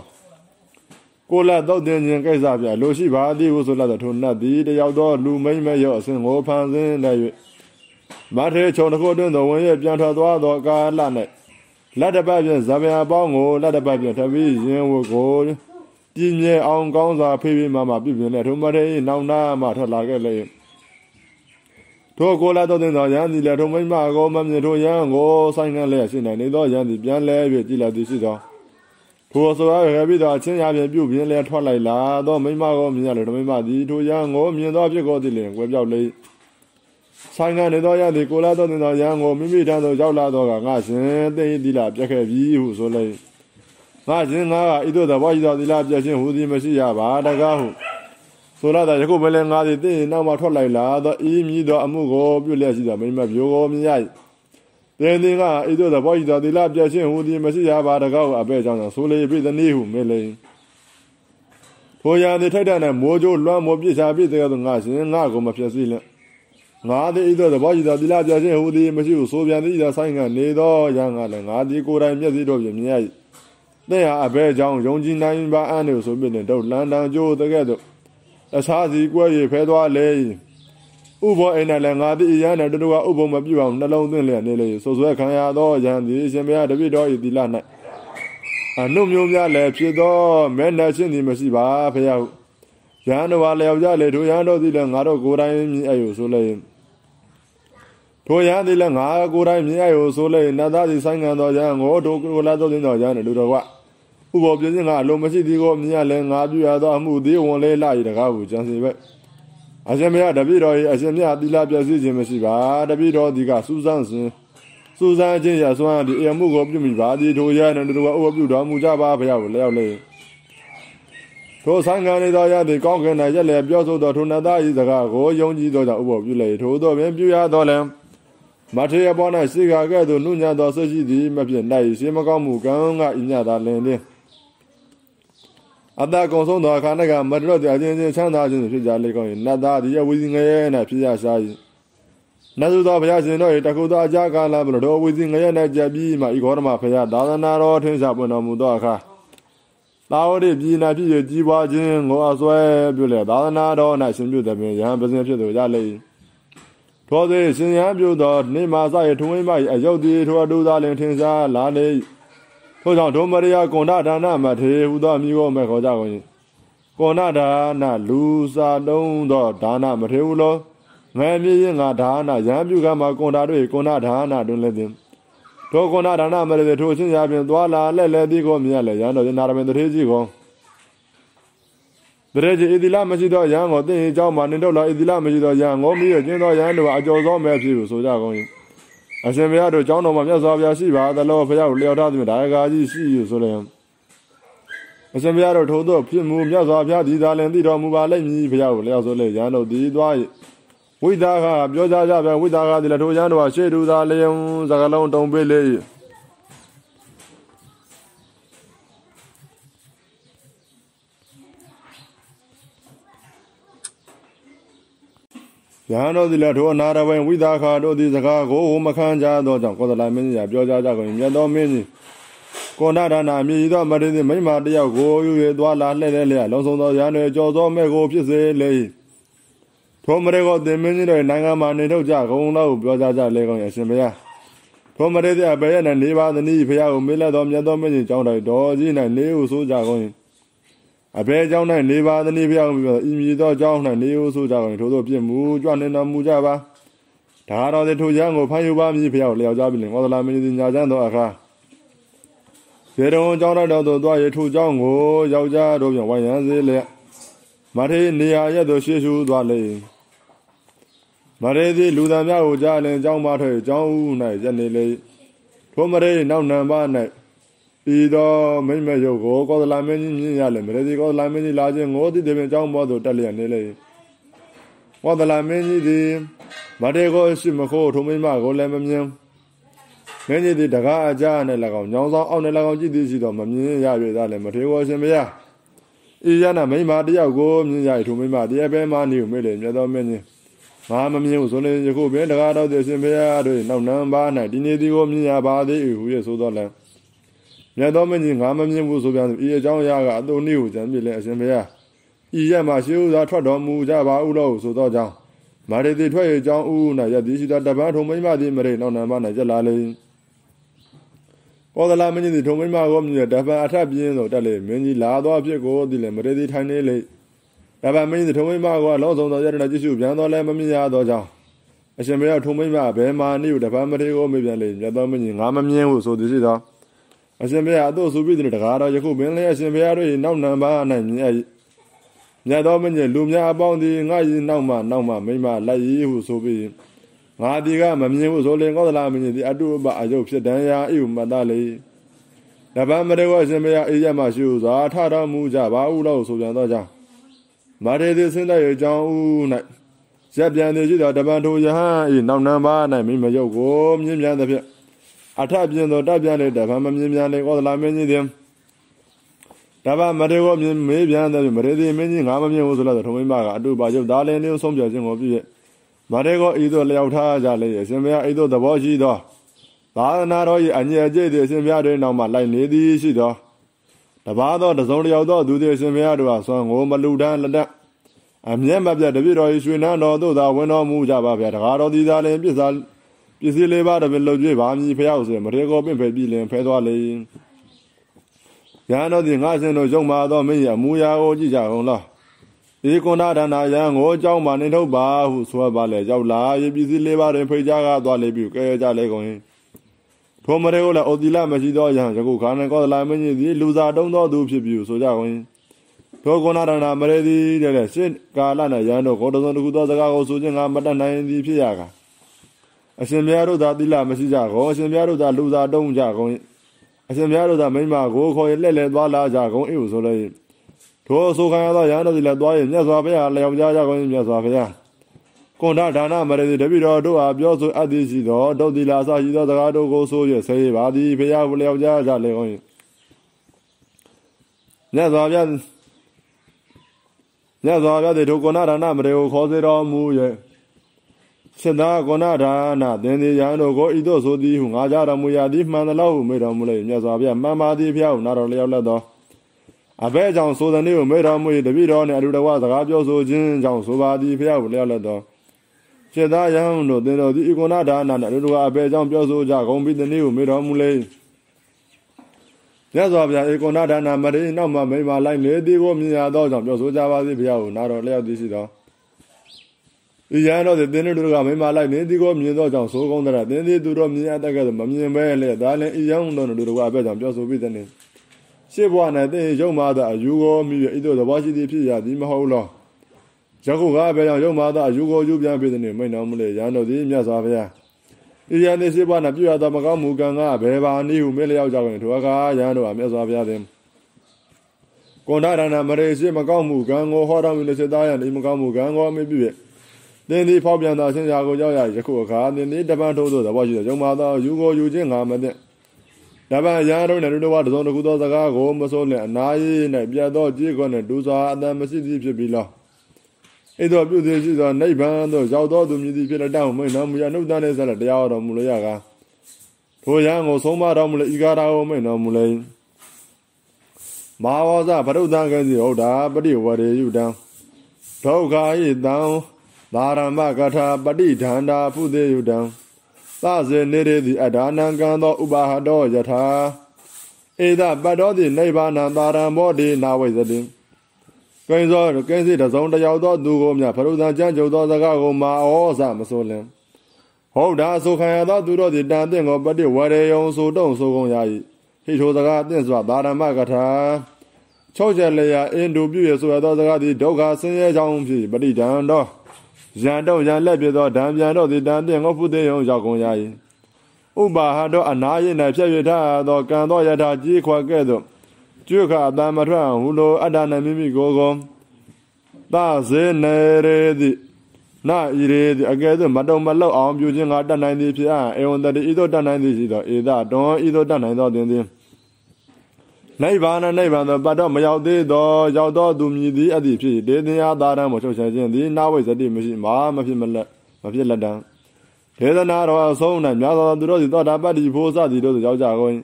ကိုလက်တော့တင်ခြင်းကိစ္စပြလိုရှိပါသည်ဟုဆိုလာသောထိုနတ်သည်တယောက်သောလူမိမ့်မဲရောအစဉ်ကိုဖန်ဆင်းနေ၍ မထေချုံတစ်ခုတွင်သောဝင်ရပြန်ထွက်သွားသောကာလ၌လက်တပတ်ဖြင့်ဇဗယအပေါင်းကိုလက်တပတ်ဖြင့်ထပြီးရင်ဝကိုပြင်းမြဲအောင်ကောင်းစွာဖေးဖေးမမပြပြနေထိုမထေနောင်နာမှထွက်လာခဲ့လေထိုကိုလာတော့တဲ့သောရန်သည်လည်းထိုမိမကိုမမြင်ထိုရန်ကိုဆိုင်ငံလည်းရှိနိုင်နေသောရန်သည်ပြန်လဲ၍ကြည်လာသည်ရှိသောထိုဆိုရခဲ့ပြီးတော့အချင်းရဖြင့်ပြုတ်ပြင်းလဲထွက်လိုက်လာသောမိမကိုမြင်ရလေထိုမိမသည်ထိုရန်ကိုမြင်သောဖြစ်ကိုသည်လည်းကွယ်ပြောက်လေ ဆိုင်ငံနေသောရသည်ကိုလာတော့တဲ့သောရန်ကိုမိမိတန်းသို့ရောက်လာတော့ကငါရှင်သိသည်လားပြက်ခဲ့ပြီဟုဆိုလေငါရှင်ငါကဤသို့သောဘောရှိသောသီလပြည့်ခြင်းဟူသည်မရှိရပါတကားဟုဆိုလာတဲ့ယခုမလဲငါသည်တင်းနောက်မှထွက်လိုက်လာသောဤမြည်သောအမှုကိုပြုလျက်ရှိသောမိမပြိုကိုမြင်ရ၏တင်းတင်းကဤသို့သောဘောရှိသောသီလပြည့်ခြင်းဟူသည်မရှိရပါတကားဟုအပဲ့ကြောင့်ဆိုလေပြီသနည်းဟုမေလေထိုရန်သည်ထိုက်တဲ့မိုးကြိုးလွှမ်းမိုးပြစ်ချပြစ်တဲ့သောငါရှင်ငါကိုမဖြစ်စီလင့် ငါသည်ဤသို့သောဘောရှိသောသီလပြည့်ခြင်းဟူသည်မရှိဟုဆိုပြန်သည်သောဆိုင်ကနေသောရန်ကလည်းငါသည်ကိုယ်တိုင်မျက်စိတို့ဖြင့်မြင်ရ၏တဲ့ဟာအဘဲကြောင့်ယုံကြည်နိုင်ပါအံ့လို့ဆိုပြီးတော့လန်တန်ကြိုးတကဲ့သို့အခြားစီကွဲရဖဲသွားလေဥဘောအိမ်နဲ့လည်းငါသည်ရန်နဲ့တူတူကဥပုံမပြအောင်နှလုံးသွင်းလျက်နေလေဆိုဆွဲခံရသောရန်သည်ရှင်ဘုရားတပိတော်ဤသီလ၌အနုမျိုးများလည်းဖြစ်သောမဲနဲ့ရှင်းသည်မရှိပါဖုရား ရန်တော်လျောက်ကြလေထိုရန်တော်သည်လည်းငါတို့ကိုယ်တိုင်မြင်အယုဆိုလေထိုရန်သည်လည်းငါကိုယ်တိုင်မြင်အယုဆိုလေနတ်သားသည်ဆိုင်ငံတော်ရန်ကိုတို့ကိုလာတော်သိတော်ရန်တို့တော်ကဥပ္ပပြင်းကအလုံးမရှိသည်ကိုမြင်ရလဲငါပြုရသောအမှုသည်ဝန်လေးလာ၏တကားကိုကြံစီပဲအရှင်မြတ်တပိတော်၏အရှင်မြတ်သီလပြည့်စည်ခြင်းမရှိပါတပိတော်ဒီကစူးစမ်းစဉ်စူးစမ်းခြင်းရဆွမ်းဒီအမှုကိုပြုမိပါသည်ထိုရနှင့်တို့ကဥပ္ပပြုတော်မူကြပါဘုရားကိုလျောက်လေ ထိုဆိုင်ငံနေသောရသည်ကောင်းကင်၌ရက်လေပြောဆိုသောထိုနတ်သား၏စကားကိုယုံကြည်သောကြောင့်ဥပ္ပပြုလေထိုသောပင်ပြုရသောလည်းမထေရပေါ်၌ရှိကာကဲ့သို့နှုညံသောဆွရှိသည်မဖြစ်နိုင်ရှင်မကောင်းမှုကံကဤညသာလင်လင်းအတကုံဆုံးသောအခါ၌ကမတရတဲ့အချင်းချင်းချမ်းသာခြင်းဖြစ်ကြလေကောင်း၏နတ်သားသည်ဝိဇင်ငရဲ၌ဖြစ်ရရှာ၏နတ်သူသောဘုရားရှင်တို့၏တကုသောအကြကာလဘလို့ဝိဇင်ငရဲ၌ကြပြီးမှဤဂေါရမဘုရားသာသနာတော်ထင်ရှားပွင့်တော်မူသောအခါ သာဝတိပြည်နာဖြစ်ရကြီးပွားခြင်းကိုအစွဲပြုလေသာသနာတော်၌ရှင်ပြုသည်ပင်ယဟန်ပစဉ်ဖြစ်သူရလေ၏ထိုသည်ရှင်ယဟန်ပြုသောနေမာစ၏ထုံးဝိမ၏အယုတ်သည်ထိုအတူသာလင်ထင်ရှားလာလေ၏ထို့ကြောင့်ဒုမရိယကွန်ဒဒါနမထေဟူသောမိကိုမဲ့ခေါ်ကြကုန်၏ကွန်ဒဒါနလူစာတုံးသောဒါနမထေဟုလောငယ်မြင့်ငါဒါနရံပြုကမှာကွန်ဒတို့ကွန်ဒဒါနတွင်လည်းသည် ထိုကွန်ဒဒါနမထေထိုချင်းရာဖြင့်သွားလာလဲလဲသည်ကိုမြင်ရလဲရန်တော်နာရမင်တထေကြီးကိုတရေကြီးဣတိလမရှိသောရန်ကိုတင်းအကြောင်းမှာနေတော့လာဣတိလမရှိသောရန်ကိုမိရကျင်းသောရန်တို့အကျော်သောမဲ့ဖြစ်ဟုဆိုကြကုန်၏အရှင်ဘုရားတို့ကျောင်းတော်မှာမြတ်စွာဘုရားရှိပါသလောဘုရားကိုလျောက်ထားသည်ဒါကာကြီးရှိယူဆိုလျင်အရှင်ဘုရားတို့ထို့သောဖြစ်မှုမြတ်စွာဘုရားဒီသာလင်သိတော်မူပါလိမ့်မည်ဘုရားကိုလျောက်ဆိုလေရန်တို့ဒီသွား၏ ဝိဒါကပြောကြကြပြန်ဝိဒါကဒီလည်းထိုရန်တို့ဟာရှေ့တူသာလျင်စကလုံးတုံပေးလေ၏ယဟန်တို့သည်လည်းထိုအနာရဝိဝိသခာတို့သည်စကားကိုမခံကြသောကြောင့်ကောသလမင်းကြီးပြောကြကြကုန်မြတ်သောမင်းကြီးကောဏဒါနာမြည်သောမထေရသည်မိမတယောက်ကိုယူ၍သွားလာလှဲ့လှဲ့လျလုံဆုံးသောရဟန်းတွေကြော်သောမဲ့ကိုဖြစ်စေလေ ဘောမရေကိုတင်မင်းကြီးတို့နိုင်ငံမှာနေထုတ်ကြကုန်တော့ပြောကြကြလဲကောင်းရရှင်ဘုရားဘောမရေတဲ့အဘေရနဲ့နေပါသနည်းဘုရားကိုမေးလက်တော်မြတ်တော်မင်းကြီးကြောင်းတော်တော်ကြီးနဲ့နေဟုဆိုကြကုန်အဘေကြောင်း၌နေပါသနည်းဘုရားကိုပြောဤမည်သောကြောင်း၌နေဟုဆိုကြကုန်ထို့သောပြစ်မှုကြွနေတော်မူကြပါဒါတော်သည်ထိုချမ်းကိုဖမ်းယူပါမည်ဘုရားကိုလျော်ကြပြီလင်ဟောသလာမင်းကြီးညာချမ်းသောအခါရေတုံကြောင်းတော်တော်သွားရထိုကြောင်းကိုယောက်ျားတို့ပြန်ဝိုင်းရန်စေလျက်မထေနေရာရက်သို့ရှေ့ရှုသွားလေ၏ မရေသည်လူသားများကိုကြားလင်ကြောင်းမထွေကြောင်းဦး၌ရက်နေလေထိုမရေနောက်နံပါ၌ဤသောမိမ့်မယုတ်ကိုကောသလမင်းကြီးမြင်ရလေမရေသည်ကောသလမင်းကြီးလာခြင်းငိုသည်သည်ပင်ကြောင်းပေါ်သို့တက်လျက်နေလေကောသလမင်းကြီးသည်မရေကိုရှိမခိုးထိုမိမကိုလည်းမမြင်မင်းကြီးသည်တကားအကြနဲ့၎င်းညောင်းဆောင်အောင်နဲ့၎င်းကြည့်သည်ရှိသောမမြင်ရ၍သာလည်းမထေဝရှင်မယားဤရနာမိမတယောက်ကိုမြင်ရ၏ထိုမိမတရားပဲမှနေဦးမေလေမြတ်သောမင်းကြီး ငါမမြင်ဘူးဆိုရင်ယခုပင်တကားတော်သည်အရှင်ဘုရားတို့နောက်နံပါး၌ဒီနေ့ဒီကိုမြင်ရပါသေးဟု၍ဆိုတော်လဲမြတ်သောမင်းကြီးငါမမြင်ဘူးဆိုပြန်ဤအကြောင်းအရာကအတုန်ဤကိုကြံပြလေအရှင်ဘုရားဤရမှာရှိဥစွာထွက်တော်မူကြပါဥလို့ဆိုတော့ကြောင်းမာရတိထွက်ရကြောင်းဥ၌ယတိရှိသောတပန်းထုံမိမသည်မရိနောက်နံပါး၌ရက်လာလေကောသလမင်းကြီးသည်ထုံမိမကိုမြည်တပန်းအထပ်ပြင်းသို့တက်လေမင်းကြီးလာသောအဖြစ်ကိုသည်လည်းမရိတိထိုင်နေလေ ဒါပေမဲ့မင်းထုံမိမကလောဆုံးသောယတနာကြည့်ရှုပြန်တော်လဲမမြင်ရသောကြောင့်အရှင်ဘုရားထုံမိမဘယ်မှာနေကိုတပန်းမထေကိုမေးပြန်လေမြတ်တော်မင်းကြီးငါမမြင်ဘူးဆိုသည်ရှိသောအရှင်ဘုရားအတို့ဆိုပြီးတဲ့တကားတော်ယခုပင်လည်းအရှင်ဘုရားတို့၏နောက်နံပါး၌မြင်မြတ်တော်မင်းကြီးလူများအပေါင်းသည်ငါ၏နောက်မှနောက်မှမိမလိုက်ရဟုဆိုပြီးငါဒီကမမြင်ဘူးဆိုရင်ကောသလမင်းကြီးသည်အတုပအယုတ်ဖြစ်တန်ရာဤဟုမှတ်သားလေတပန်းမထေကိုအရှင်ဘုရားအေးရမှရှိဟုစွာထတော်မူကြပါဟုလို့ဆိုပြန်သောကြောင့် မာရေသည်ဆင်းသက်၍ကြောင်းဦး၌ရက်ပြန်သည်ရှိသောတပန်ထိုယဟန်၏နောက်နံပါး၌မိမယုတ်ကိုမြင်ပြန်သည်ဖြင့်အထပြင်းသောတပ်ပြန်လေတပန်မမြင်ပြန်လေကောသလမင်းကြီးသည်တပန်မရေကိုမြင်မေးပြန်သည်မရေသည်မင်းကြီးငါမမြင်ဘူးဆိုတော့ထုံမိမကအတူပါယုတ်သားလင်းလေးဆုံးပြခြင်းကိုပြု၍မရေကိုဤသို့လျောက်ထားကြလေအရှင်ဘုရားဤသို့သဘောရှိသောသာသနာတော်၏အညစ်အကြေးသည်အရှင်ဘုရားတွင်နောက်မှလိုက်နေသည်ရှိသော တပါသောတစုံတယောက်သောသူသည်အရှင်ဘုရားတို့ဟာဆွမ်းကိုမလူတန်းလက်တအမျက်မပြတ်တပြည့်တော်၏ရွှေနန်းတော်သို့သာဝင်တော်မူကြပါဗျာတကားတော်သည်သာလင်ပြစ်စားပစ္စည်းလေးပါးတပင်လှုပ်ကြွပါမည်ဖျောက်ဆိုမရေကောပင့်ဖယ်ပြီးလင်ဖဲသွားလေရဟန်းတော်သည်ငါရှင်တို့ရုံမာသောမင်းရမူရာကိုကြည့်ကြအောင်လားဧကွန်နာဒနာယံကိုအကြောင်းမှနေထုတ်ပါဟုဆိုပါလေရောက်လာရပစ္စည်းလေးပါးတွင်ဖိတ်ကြားကားသွားလေပြီကဲကြလေကုန်ရင် ထိုမရေကိုလည်းဩတိလမရှိသောယဟန်ယခုခါနကောသလမင်းကြီးသည်လူစားတုံးသောသူဖြစ်ပြီဆိုကြကုန်သောကုဏရဏမရေသည်တဲ့ရှင်းကာလနဲ့ရန်တို့ကိုတစုံတစ်ခုသောစကားကိုဆိုခြင်းကမတတ်နိုင်သည်ဖြစ်ရကအရှင်မြတ်တို့သာတိလမရှိကြကုန်အရှင်မြတ်တို့သာလူစားတုံးကြကုန်အရှင်မြတ်တို့သာမိမကိုခေါ်ရလက်လက်သွားလာကြကုန်အေ့ဆိုလေထိုဆိုခံရသောရန်တို့သည်လည်းသွားရင်မြတ်စွာဘုရားလျောက်ကြကြကုန်မြတ်စွာဘုရား ကွန်ဒဒါနမရတိတပိတော်တို့အားပြောဆိုအပ်သည်ရှိသောဒုတ်တိလာစရှိသောစကားတို့ကိုဆိုရဆေးပါသည်ဘုရားလျောက်ကြကြလေကုန်မြတ်စွာဘုရားမြတ်စွာဘုရားသည်ထိုကုဏဒါနမရေကိုခေါ်စေတော်မူ၍စေတကုဏဒါနသင်သည်ယံတို့ကိုဤသို့ဆိုသည်ဟုငါကြတော်မူရသည်မှန်သလားဟုမေတော်မူလေမြတ်စွာဘုရားမှန်ပါသည်ဖျားဟုနာတော်လျောက်လက်တော်အဘဲကြောင့်ဆိုတဲ့နေ့ကိုမေတော်မူ၏တပည့်တော်နှင့်အတူတကွစကားပြောဆိုခြင်းကြောင့်ဆိုပါသည်ဖျားဟုလျောက်လက်တော် စေတယံတို့သင်တော်သည်ဤကုဏဒါနနှင့်အတူတကွအဘဲကြောင့်ပြောဆိုကြကုန်ပြီတနေ့ကိုမေတော်မူလေမြတ်စွာဘုရားဧကုဏဒါနမရိနောက်မှမိမလိုက်လေသည်ကိုမြင်ရသောကြောင့်ပြောဆိုကြပါစေဘုရားကိုနာတော်လျောက်သည်ရှိသောဤရန်တော်သည်သင်တို့ကမိမလိုက်နေသည်ကိုမြင်သောကြောင့်ဆိုကောင်းတဲ့သင်သည်သူတို့မြင်ရတတ်ကဲ့သို့မမြင်ပဲလေဒါလည်းဤရန်တော်တို့ကအပဲ့ကြောင့်ပြောဆိုပြီးတဲ့နေရှေ့ဘဝ၌သင်ရုံမာသောအယူကိုမြည်ဤသို့သဘောရှိသည်ဖြစ်ရသည်မဟုတ်လော ယခုကပဲကြောင့်ရုံမာသောအယူကိုယူပြန်ပြီးတဲ့နေမိန်တော်မူလေရန်တော်သည်မြတ်စွာဘုရားဤရန်သည်ရှေ့ဘဝ၌ပြုရသောမကောင်းမှုကံကဘယ်ပါနည်းဟုမေးလျောက်ကြကုန်ထိုအခါရန်တော်ကမြတ်စွာဘုရားသည်ကွန်ဒါရဏမရေရှိမကောင်းမှုကံကိုဟောတော်မူလေစေသားရန်ဒီမကောင်းမှုကံကိုအမိပြု၍သင်သည်ဖောက်ပြန်သောအရှင်ရာကိုရောက်ရယခုအခါသင်သည်တပန်းထိုးသောသဘောရှိသောယုံမာသောယူကိုယူခြင်းငါမသိတပန်းရာတို့နှင့်တို့ဝတစုံတစ်ခုသောစကားကိုမစိုးလင်အနာယီ၌ပြတ်သောကြည်ခွန်းနှင့်ဒူစွာအတန်မရှိသည်ဖြစ်ပြီးလော ဣသောပြုသည်ရှိသောနိဗ္ဗာန်သို့ရောက်သောသူမြည်သည်ဖြစ်တဲ့တောင်းမိန်တော်မူရနှုတ်တန်းနေဆက်လက်တရားတော်မူလျက်ကားထိုရန်ကိုဆုံးမတော်မူလေဤကားတော်ကိုမိန်တော်မူလေမဟာဝါဇဗရုဒ္ဓံကစီဟုတ်တာပရိဝရေယုတံဒုက္ခဣတံသာရမကထာပဋိဒန္တာဖုသေးယုတံသစေနေရသည်အဒါနံကံသောဥပါဟတောယထာဧဒပတ္တောတိနိဗ္ဗာန်သာရံဘောတိနာဝိသတိ ကိန်းသောကိန်းစီတစုံတယောက်သောသူကိုမြဖရုဇံကြံ့ကြုံသောစကားကိုမာဩဇမဆိုလင်ဟုတ်တာဆိုခံရသောသူတို့သည်တန်တဲ့ကိုပဋိဝရေယုံဆိုတုံဆိုကုန်ရ၏ဟိထိုစကားအသင့်စွာသာရမကထာ၆ချက်လျာအင်ဒုပြုရဆိုရသောစကားသည်ဒုက္ခဆင်းရဲကြောင်းဖြစ်ပဋိဒံတော်ရန်တော့ရန်လက်ပြသောဓံပြန်တော့သည်တန်တဲ့ငေါဖုသေးယုံရောက်ကုန်ရ၏ဥပါဟတော့အနာရည်၌ဖြည့်ရထားသောကံတော်ယထာကြီးခွာကဲ့သို့ ကျွခအတမထွက်ဟုလိုအတ္တနမိမိကိုယ်ကိုသစေနေရေသည်နာဤရေသည်အကဲသို့မတုံမလောက်အောင်ပြုခြင်းကတတ်နိုင်သည်ဖြစ်အံဧဝံတတိဤသို့တတ်နိုင်သည်ရှိသောဧဒတွန်ဤသို့တတ်နိုင်သောသင်သည်ယနိဗ္ဗာန်နိဗ္ဗာန်သောပတ်တော့မရောက်သေးသောရောက်တော့သူမြည်သည်အသည့်ဖြစ်ဒေသင်္သာသာတံမချုပ်ချယ်ခြင်းသည်နာဝိဇ္ဇတိမရှိမာမဖြစ်မလက်မဖြစ်လက်တံဒေသနာတော်အဆုံး၌မြတ်စွာသူတို့သည်သောတာပတ္တိဖို့စသည်တို့သို့ရောက်ကြကုန်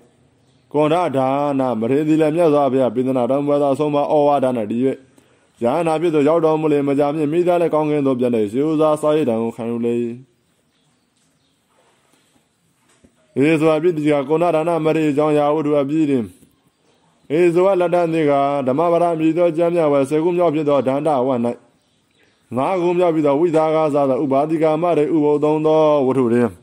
ကွန်ရဒါနာမရေသည်လည်းမြတ်စွာဘုရားပိသနာတော်မူသောအဆုံးမဩဝါဒနဲ့တည်၍ရဟနာပြည့်သို့ရောက်တော်မူလေမကြမြင့်မိသားလည်းကောင်းကင်သို့ပြန်လေရှေးဥစွာစာရိတံကိုခံယူလေဧဇဝပိတိကကုဏဒါနမရိအကြောင်းရာဝတ္ထုအပြည့်တင်ဧဇဝလတ္တတိကဓမ္မဗရမြည်သောကျမ်းမြဝဲစေကုမြောက်ဖြစ်သောဒန္တဝ၌ငါးခုမြောက်ပြီးသောဝိသာကသာသောဥပါတိကာမရေဥပုသုံးသောဝတ္ထုတွင်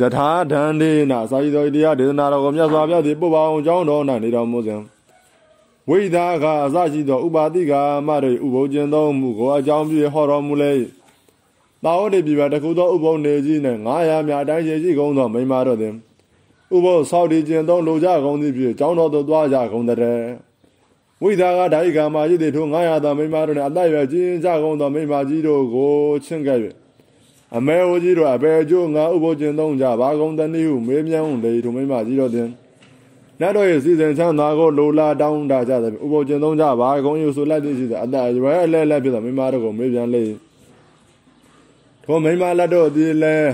ယထာဒန္ဒေနစာရီတော်တရားဒေသနာတော်ကိုမြတ်စွာဘုရားသည်ပုပ္ပအောင်ကြောင်းတော်၌နေတော်မူစဉ်ဝိသာကအစရှိသောဥပါတိကာမရေဥပုကျင်သောမူကိုအကြောင်းပြုဟောတော်မူလေ၏တာဝတိပြပါတခုသောဥပုံနေကြီးနှင့်900မြအတိုင်းရှိရှိကုန်သောမိမာတို့သည်ဥပုံဆောက်တည်ခြင်းသောလိုကြကုန်သည်ဖြစ်ကျောင်းတော်သို့သွားကြကုန်တဲ့ဝိသာကဓာိကာမာကြီးသည်ထို900သောမိမာတို့နှင့်အသက်ရွယ်ကြီးကြကုန်သောမိမာကြီးတို့ကိုချင့်ခဲ့၍ အမဲဝကြီးတို့အဘယ်ကျိုးငါဥပုံကျင်သုံးကြပါကုန်တနည်းဟုမေးမြန်းလေထိုမိမာကြီးတို့သည်နတ်တို့ရဲ့စီစဉ်ချမ်းသာကိုလိုလားတောင်းတကြသည်ဥပုံကျင်သုံးကြပါကုန်ယူဆိုလိုက်သည်ရှိသည်အသက်အရွယ်အလဲလဲဖြစ်သောမိမာတို့ကိုမေးပြန်လေထိုမိမလက်တို့သည်လည်း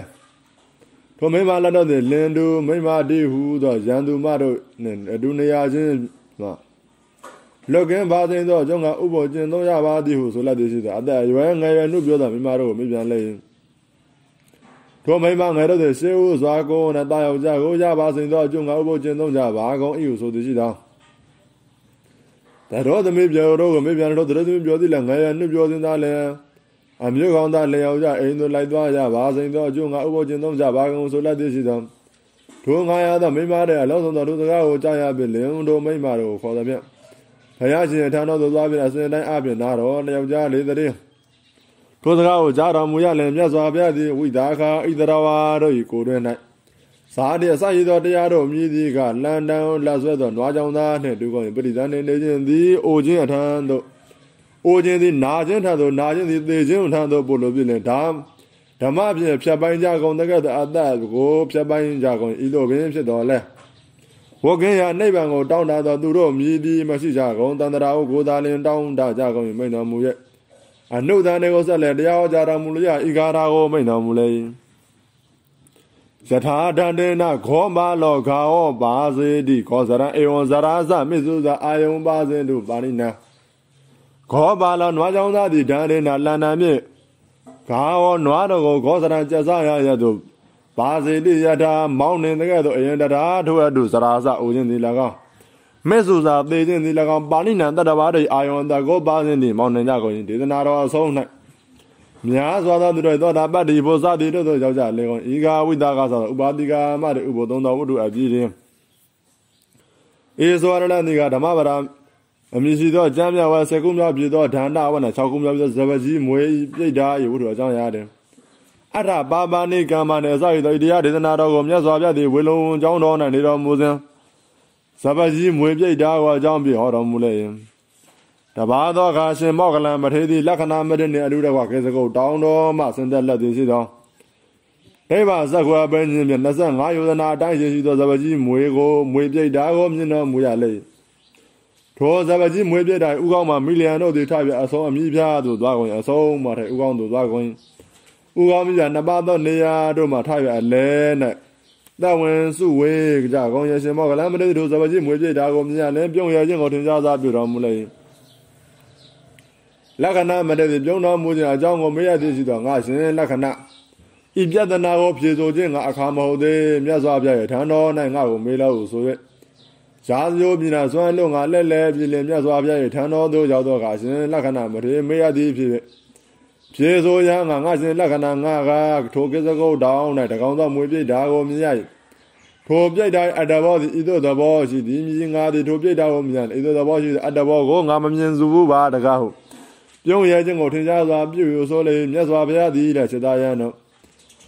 ထိုမိမလက်တို့သည်လင်တူမိမတိဟုသောရန်သူမတို့နှင့်အတူနေရာချင်းမှလောကင်းပါသိသောကြောင့်ကဥပ္ပောကျင်သုံးရပါသည်ဟုဆိုလိုက်သည်ရှိသောအသက်အရွယ်ငယ်ရွယ်နှုတ်ပြောသောမိမတို့ကိုမိပြန်လေ ထိုမိမငယ်တို့သည်ရှေးဦးစွာကိုနဲ့တာယောက်ကြကိုရပါစိသောအကျုံကဥပ္ပောကျင်သုံးကြပါကုန်၏ဟုဆိုသည်ရှိသောတတော်သမီးပြောတို့ကိုမိပြန်တို့တတော်သမီးပြောသည်လည်းငယ်ရွယ်နှုတ်ပြောသည်သားလည်းအမျိုးကောင်းသားလျောက်ကြအိမ်သို့လိုက်သွားကြပါစိန်သောအကျိုးငါဥပ္ပကျင်သုံးကြပါကုန်ဆိုလက်သိရှိသောထိုငါရသောမိမတဲ့အလုံးစုံသောလူစကားကိုကြားရပြီလင်တို့မိမတို့ခေါ်သည်ဖြင့်ဘုရားရှင်ထံတော်သို့သွားပြီးအစဉ်တိုင်းအပြင်နာတော်လျောက်ကြလေးသည် ထိုစကားကိုကြားတော်မူရလင်မြတ်စွာဘုရားသည်ဝိဒါခာဣဒရဝါတို့၏ကိုယ်တွင်၌သာတိအစရှိသောတရားတို့မြည်သည်ကလန်တန်လက်ဆွဲသောနွားကြောင်သားနှင့်တူကုန်ပရိသန်နေနေခြင်းသည်အိုခြင်းအထံသို့အိုခြင်းသည်နာခြင်းထံသို့နာခြင်းသည်သေခြင်းထံသို့ပို့လို့ပြလေဒါဓမ္မဖြင့်ဖြတ်ပိုင်းကြကုန်တဲ့ကဲ့သို့အတ္တကိုဖြတ်ပိုင်းကြကုန်ဤလိုပင်ဖြစ်တော်လဲဝကင်းရနိဗ္ဗာန်ကိုတောင်းတသောသူတို့မြည်ပြီးမရှိကြကုန်တန္တရာကိုကိုသာလင်တောင်းတကြကုန်မိန်တော်မူရဲ့ အနုဒန်တွေကိုဆက်လက်တရားဟောကြားတော်မူလျက်ဤကာရာကိုမိန်တော်မူလေယထာတန္တေနခောမလောခာဟောပါစေတိခောစရံဧဝံဇရာဇမစ္စုဇအာယုံပါစေတုပါဏိနာဂောပါလောနွားကြောင့်သားသည်ဓာရေနာလန္နာမြင့်ဂါဝနွားတော်ကိုဂောစရံကျဆရရသို့ဘာစေတိယထာမောင်းနေတဲ့ကဲ့သို့အရင်တရားထိုအပ်သူစရာစအိုခြင်းသည်၎င်း မေစုစာသေခြင်းသည်၎င်းပါဠိနံတတဘာတွေအာယုံတကောပါခြင်းသည်မောင်းနေကြကုန်ဒေသနာတော်အဆုံး၌များစွာသောသူတို့သောတာပတ္တိဘောဇတိတို့သောရောက်ကြလေကုန်ဤကာဝိတာကသောဥပါတိကာမတေဥပသုံးသောဝတ္ထုအပြည့်တွင်ဧဇဝရဏတိကဓမ္မဗရာအမည်ရှိသောကျမ်းမြတ်ဝါဆယ်ခုမြောက်ပြည်သောဒါနဝန6ခုမြောက်ပြည်သောဇဝကြီးမွေပြိတ္တာယေဝတ္ထုအကြောင်းရတယ်အထပါပါနေကမ္မနဲ့အစရသောတရားဒေသနာတော်ကိုမြတ်စွာဘုရားသည်ဝေလုံကျောင်းတော်၌နေတော်မူစဉ် ဇဝကြီးမွေပြိတ္တာကိုအကြောင်းပြဟောတော်မူလေတဘာသောအခါရှင်မောကလံမထေရသည်လက္ခဏာမရနှင့်အလူတကွကေစကုတ်တောင်းတော်မှဆင်သက်လက်သည်ရှိသောဒိဗ္ဗဇက်ခွာပင်းခြင်းဖြင့်25ယောဇနာအတိုင်းရှိသောဇဝကြီးမွေကိုမွေပြိတ္တာကိုမြင်တော်မူရလေထိုဇဗကြီးမွေးပြတိုင်ဥကောင်းမှာမီလီယံတို့သည်ထပြအဆုံးအမိပြားသို့သွားကုန်အဆုံးမှာထဲဥကောင်းသို့သွားကုန်ဥကောင်းမိပြနှစ်ပါးသောနေရာတို့မှာထပြအလဲ၌ တဝင်စုဝေကြကုန်ရရှင်မောကလမတေတို့ဇဗကြီးမွေးပြတာကိုမြင်ရလင်းပြုံးရခြင်းကိုထင်ရှားစွာပြုတော်မူလေလက္ခဏာမတေပြုံးတော်မူခြင်းအကြောင်းကိုမေးရသည်ရှိသောငါရှင်လက္ခဏာဤပြဒနာကိုဖြေဆိုခြင်းငါအခါမဟုတ်သေးမြတ်စွာဘုရားရဲ့ထံတော်၌ငါ့ကိုမေးလို့ဆို၍ရာဇိုပြည်နာစွမ်းလုံးငါလက်လဲပြည်လင်မြတ်စွာဘုရား၏ထံတော်သို့ရောက်သောအခါရှင်လက္ခဏာမထေမေရသည်ဖြစ် ဖြေဆိုရငါငါရှင်လက္ခဏာငါကထိုကိစ္စကုတ်တောင်း၌တကောင်သောမွေပြိတ်ဓာကိုမြင်ရ၏ထိုပြိတ်ဓာအတ္တဘောသည်ဤသို့သဘောရှိသည်မြင်ငါသည်ထိုပြိတ်ဓာကိုမြင်၏ဤသို့သဘောရှိသည်အတ္တဘောကိုငါမမြင်စုဘူးပါတကားဟုပြုံးရဲခြင်းကိုထင်ရှားစွာပြုယူဆိုလေမြတ်စွာဘုရားသည်တဲ့စေတယံတို့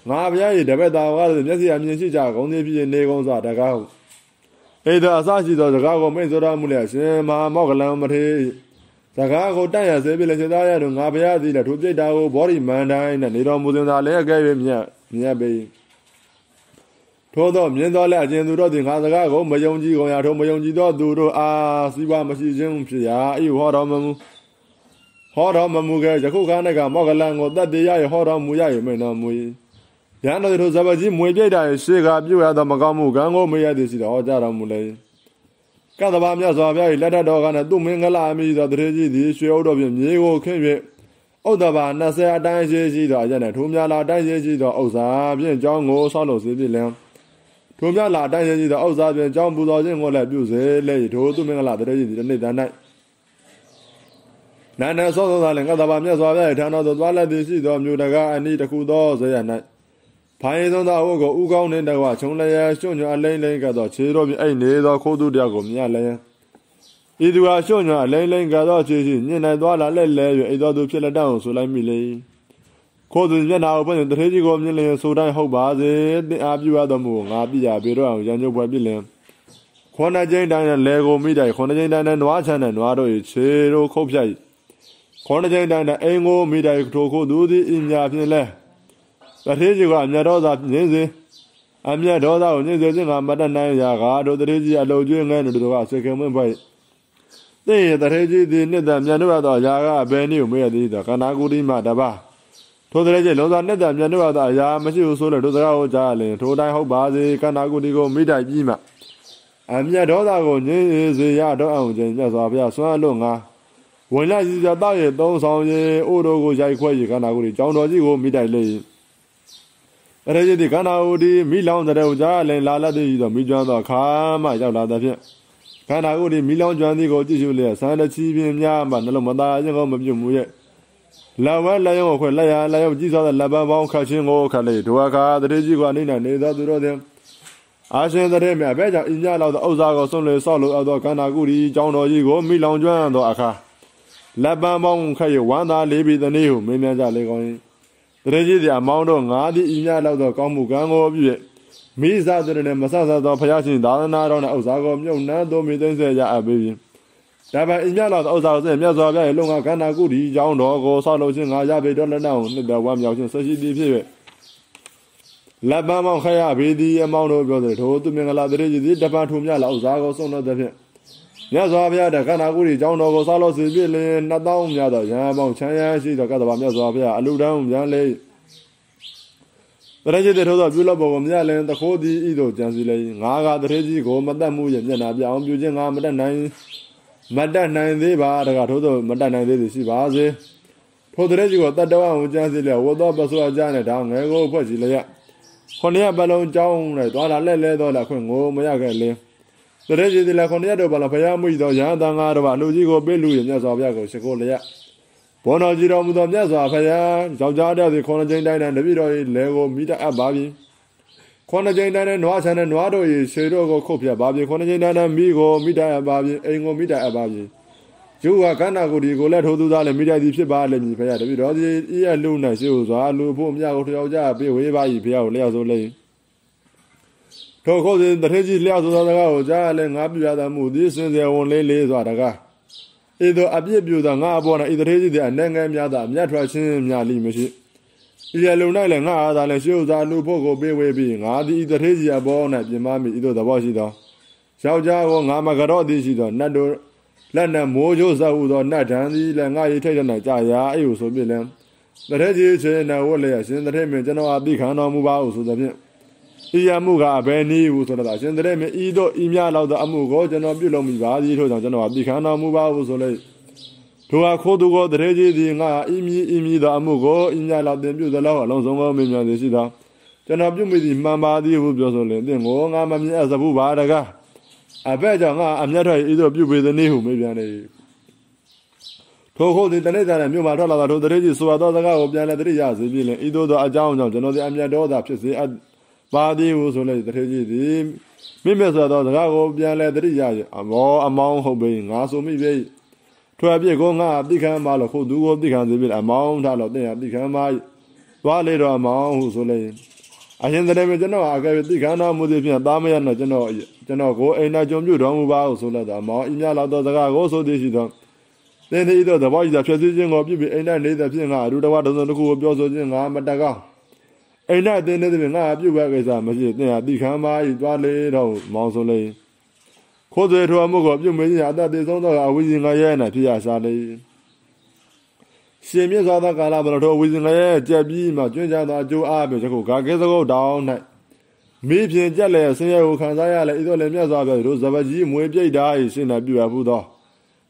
ငါဘုရား၏တပည့်တော်ကမျက်စိအမြင်ရှိကြကုန်သည်ဖြစ်နေကုန်စွာတကားဟုဧဒအစရှိသောစကားကိုမိတ်ဆိုတော်မူလျက်ရှင်မဟာမောကလံမထေ စကားကိုတန့်ရစေပြီလေစေသားရတို့ငါဘုရားသည်လည်းထိုပြိတ္တာကိုဘောဓိမန္တိုင်းနဲ့နေတော်မူစဉ်သာလည်းအကဲ၍မြတ်မြတ်ပေထထို့သောမြင်သောလက်အကျဉ်သူတို့သည်ငါစကားကိုမယုံကြည်ကုန်ရာထိုမယုံကြည်သောသူတို့အားစီးပွားမရှိခြင်းဖြစ်ရာဤဟောတော်မမူဟောတော်မမူကယခုခါ၌ကမောကလန်ကိုတတ်တရားရဟောတော်မူရ၍မိန်တော်မူ၏ရန်တော်တို့ဇဘကြီးမွေပြိတ်တာရှေကပြုရသောမကောင်းမှုကံကိုမရသည်ရှိတော်ဟောကြားတော်မူလေ ကသဘာမြတ်စွာဘုရား၏လက်ထတော်ကနဲ့သူမင်္ဂလာအမိသောတရေကြီးသည်ရွှေဥတော်ဖြင့်မြေကိုခင်း၍ဥဒ္ဒဘာ20အတိုင်းရှိရှိသောအရက်နဲ့ထိုများလာအတိုင်းရှိရှိသောဥစ္စာဖြင့်ကြောင်းကိုဆောက်လုပ်စေပြီလင်ထိုများလာအတိုင်းရှိရှိသောဥစ္စာဖြင့်ကြောင်းပူဇော်ခြင်းကိုလည်းပြုစေလေထိုသူမင်္ဂလာတရေကြီးသည်တနေ့တန်း၌နန္ဒသောသောသာလည်းငါတဘာမြတ်စွာဘုရား၏ဌာနသို့သွားလက်သည်ရှိသောမြို့တကားအနိတခုသောဇေယ၌ ဖိုင်သောသာဝကိုဥကောင်းနှင့်တကွခြုံလျက်ရွှွညွအလိမ့်လိမ့်ကသောခြေတော်ဖြင့်အိတ်နေသောခိုးသူတယောက်ကိုမြင်လျက်ဤသူဟာရွှွညွအလိမ့်လိမ့်ကသောခြေရှိညင်နိုင်သွားလာလက်လဲ၍အိသောသူဖြစ်လက်တန်းကိုဆိုလိုက်မိလေခိုးသူမျက်နာကိုဖွင့်တထေးကြီးကိုမြင်လျက်ဆိုတိုင်းဟုတ်ပါစေတင်အားပြုရတော်မူငါပြရပေတော့အောင်ရန်ညုပ်ပွဲပြလင်ခွန်နှကျင်းတိုင်းနဲ့လဲကိုမိတိုင်ခွန်နှကျင်းတိုင်းနဲ့နွားချမ်းနဲ့နွားတို့၏ခြေတို့ခုတ်ဖြတ်ခွန်နှကျင်းတိုင်းနဲ့အိမ်ကိုမိတိုင်ထိုခိုးသူသည်အညာဖြင့်လဲ တထေးကြီးကအမျက်တော်သာညင်းစေအမျက်တော်သာကိုညင်းစေခြင်းကမတတ်နိုင်ရာကတို့တထေးကြီးအလုံကျွေးငဲတို့တို့ကစေကမွင့်ဖွဲ့သိရတထေးကြီးသည်နှစ်သက်မြန်တို့ရသောရာကအဘယ်နည်းကိုမေးရသည်သောကနာကူတိမတပါထိုတထေးကြီးလုံးသာနှစ်သက်မြန်တို့ရသောအရာမရှိဘူးဆိုလေတို့စကားကိုကြားလင်ထိုတိုင်းဟုတ်ပါစေကနာကူတိကိုမိတိုက်ပြီးမှအမျက်တော်သာကိုညင်းစေရတော့အောင်ခြင်းမြတ်စွာဘုရားဆွမ်းလို့ငါဝင်လာစီစတောက်ရဲ့သုံးဆောင်ရဲ့အိုတို့ကိုရိုက်ခွဲရကနာကူတိကျောင်းတော်ကြီးကိုမိတိုက်လေ တရေကြီးဒီကန္နာဟူဒီမိလောင်တဲ့ဥကြလည်းလာလက်သည်သောမိကျွမ်းသောခါမှရောက်လာတဲ့ဖြင့်ခန္ဓာကိုယ်ဒီမိလောင်ကျွမ်းသည်ကိုကြည့်ရှုလျက်စံတချီပင်များမှနှလုံးမသားခြင်းကိုမပြုတ်မှုရဲ့လက်ဝဲလက်ရုံကိုခွဲလက်ရလက်ရုံကြည့်သောလက်ပန်းပေါင်းခတ်ခြင်းကိုခတ်လေဒုအခါတရေကြီးကအနိမ့်နေသောသူတို့သည်အာရှင်တရေမြဘဲကြောင့်အင်းမြလောက်သောဥစ္စာကိုစွန့်လေဆောက်လို့အပ်သောခန္ဓာကိုယ်ဒီကြောင်းတော်ကြီးကိုမိလောင်ကျွမ်းသောအခါလက်ပန်းပေါင်းခတ်ရဝမ်းသာလေးပြီးသည်နည်းဟုမင်းများကြလေကောင်း၏ တရေကြီးသည်အမောင်းတို့ငါသည်ဤများလောက်သောကောင်းမှုကံကိုပြု၍မိစားတဲ့နဲ့မဆဆသောဖယားရှင်သာသနာတော်နဲ့ဥစ္စာကိုမြုပ်နှံသောမိသိမ့်စေရအပ်ပြီဒါပေမဲ့ဤများလောက်သောဥစ္စာကိုစမြတ်စွာဘုရားရဲ့လုံငါခန္ဓာကုဒီအကြောင်းတော်ကိုဆောက်လုပ်ခြင်းငါရပေတော်လက်နောက်နှစ်တော်ဝမ်းမြောက်ခြင်းဆက်ရှိသည်ဖြစ်၍လက်ပန်းမောင်ခရဘေဒီအမောင်းတို့ပြောတဲ့ထိုသူမင်္ဂလာတရေကြီးသည်တပန်းထူမြလောက်ဥစ္စာကိုဆုံးတော်တဲ့ဖြင့် မြတ်စွာဘုရားတခန္ဓာကုဒီအကြောင်းတော်ကိုဆောက်လုပ်စီပြည့်လင်နှစ်တောင်းများသောရဟန်းပေါင်းချမ်းရရှိသောကတ္တဗမြတ်စွာဘုရားအလူတန်းပြန်လေတရေကြီးတဲ့ထိုသောပြုလို့ပေါ်ကိုမြတ်လင်တခိုးသည်ဤသို့ကြံစီလေငါကတရေကြီးကိုမတတ်မှုရဲ့မျက်နာပြအောင်ပြုခြင်းငါမတတ်နိုင်မတတ်နိုင်သေးပါတကထိုသောမတတ်နိုင်သေးသည်ရှိပါစေထိုတရေကြီးကိုတတ်တော်အောင်ကြံစီလေဝတ်တော်ပစွာကြနဲ့တောင်းငယ်ကိုဖွဲ့စီလျက်ခုနှစ်ပတ်လုံးကြောင်းနဲ့သွားလာလဲလဲတော့လာခွင့်ကိုမရခဲ့လင်း တရေကြီးဒီလာခုနှစ်ရက်တော့ပါလာဖယားမှုသောရဟန်းတန်ဃာတော်ဘာလူကြီးကိုပေးလူရမြတ်စွာဘုရားကိုရှိခိုးလျက်ဘောတော်ကြီးတော်မူသောမြတ်စွာဘုရားယောက်ျားတယောက်စီခုနှစ်ကြိမ်တိုင်းတိုင်းတပည့်တော်၏လဲကိုမိတအပ်ပါပြီခုနှစ်ကြိမ်တိုင်းတိုင်းနွားဆန်တဲ့နွားတို့၏ခြေတို့ကိုခုတ်ပြပါပြီခုနှစ်ကြိမ်တိုင်းတိုင်းမိကိုမိတအပ်ပါပြီအိမ်ကိုမိတအပ်ပါပြီကျိုးကကန္နာကိုဒီကိုလည်းထိုးသူသားလည်းမိတသည်ဖြစ်ပါလိမ့်မည်ဘုရားတပည့်တော်ကြီးဤအလူ၌ရှိဥစွာလူဖို့မြတ်ကိုတယောက်ကြပြေဝေးပါ၏ဘုရားကိုလျှောက်ဆိုလိမ့် ထိုခုတ်စဉ်တထေကြီးလျှောက်ဆိုသောစကားကိုကြားလည်းငါပြရတာမှုသည်စင်စေဝန်လေးလေးစွာတကားဤသို့အပြစ်ပြုသောငါအပေါ်၌ဤတရေကြီးသည်အနှံငယ်များသာမြတ်ထွက်ခြင်းများလိမရှိဤရလုံ၌လည်းငါအားသာလည်းရှေးဥစွာလူဖို့ကိုပေးဝေပြီးငါသည်ဤတရေကြီးအပေါ်၌ပြင်မမိဤသို့သဘောရှိသောယောက်ျားကိုငါမကြော့သည်ရှိသောနတ်တို့လက်နက်မိုးချိုးစဟုသောနတ်တန်သည်လည်းငါ၏ထိတ်တဲ့၌ကြာရာအေဟုဆိုပြလည်းတရေကြီးချေနဝတ်လျက်ရှင်တရေမင်းကျွန်တော်အသိခံတော်မူပါဟုဆိုသည်ဖြင့် ဤရမှုကအဘယ်နည်းဟုဆိုတော့ရှင်တရေမဤတို့ဤများလောက်သောအမှုကိုကျွန်တော်ပြုလုပ်မိပါသည်ထို့ကြောင့်ကျွန်တော်အသိခံတော်မူပါဟုဆိုလေထိုဟာခိုးသူကိုတရေကြီးသည်ငါဤမည်ဤမည်သောအမှုကိုဤများလောက်တင်ပြုသလောက်အလုံးစုံသောမင်းများသည်ရှိသောကျွန်တော်ပြုမိသည်မှန်ပါသည်ဟုပြောဆိုလေသင်ကိုငါမမြင်အစဘူးပါတကားအဘဲကြောင့်ငါအမျက်ထွက်ဤသို့ပြုပေသည်နည်းဟုမေးပြန်လေထိုခုသည်တနေ့တိုင်းမြို့မှာထွက်လာသောထိုတရေကြီးဆိုသောစကားကိုပြန်လဲတရိယာစေပြီလင်ဤသို့သောအကြောင်းကြောင့်ကျွန်တော်သည်အမျက်တော်သာဖြစ်စေအပ် ပါသည်ဟုဆိုလိုက်တထေကြီးသည်မိမဲ့ဆိုတော့စကားကိုပြန်လဲတတိယအမောအမောင်းဟုတ်ပြီငါဆိုမိပြီထွယ်ပြစ်ကိုငါတိခံပါလို့ခုသူကိုတိခံစေပြီအမောင်းထားလို့တင်ရတိခံပါသွားလေတော့အမောင်းဟုဆိုလိုက်အရင်တည်းကကျွန်တော်အကယ်တိခံတော်မူသည်ဖြင့်သားမရတော့ကျွန်တော်ကျွန်တော်ကိုအိမ်နာကြုံပြုတော်မူပါဟုဆိုလိုက်တော့အမောင်းအင်းများလောက်သောစကားကိုဆိုသည်ရှိသောသင်သည်တော့သဘောကြီးသာဖြစ်စေခြင်းကိုပြုပြီးအိမ်နာနေတဲ့ဖြင့်ငါအရူတဝတစုံတစ်ခုကိုပြောဆိုခြင်းငါမတကောင်း အိန္ဒသင်တဲ့ပြင်ငါပြုတ်ပဲကိစ္စမရှိသင်ဟာတိခမ်းပါဤသွားလေတော့မောင်းဆုံးလေခိုးသွေထောမှုကိုပြုတ်မင်းညာအတ္တဆုံးသောအဝိဇ္ဇင်ငရဲနာဖြစ်ရစားလေရှင်မြတ်စွာသောကာလဘရတော်ဝိဇ္ဇင်ငရဲကြက်ပြီးမှကျွင်းကြသောအကျိုးအားဖြင့်ယခုဂါကေသကုတ်တောင်း၌မိဖြင့်ကြက်လေဆင်းရဲကိုခံစားရလေဤသို့လည်းမြတ်စွာဘုရားတို့ဇပကြီးမွေပြိတ်တာ၏ရှင်းနာပြုရဘူးသော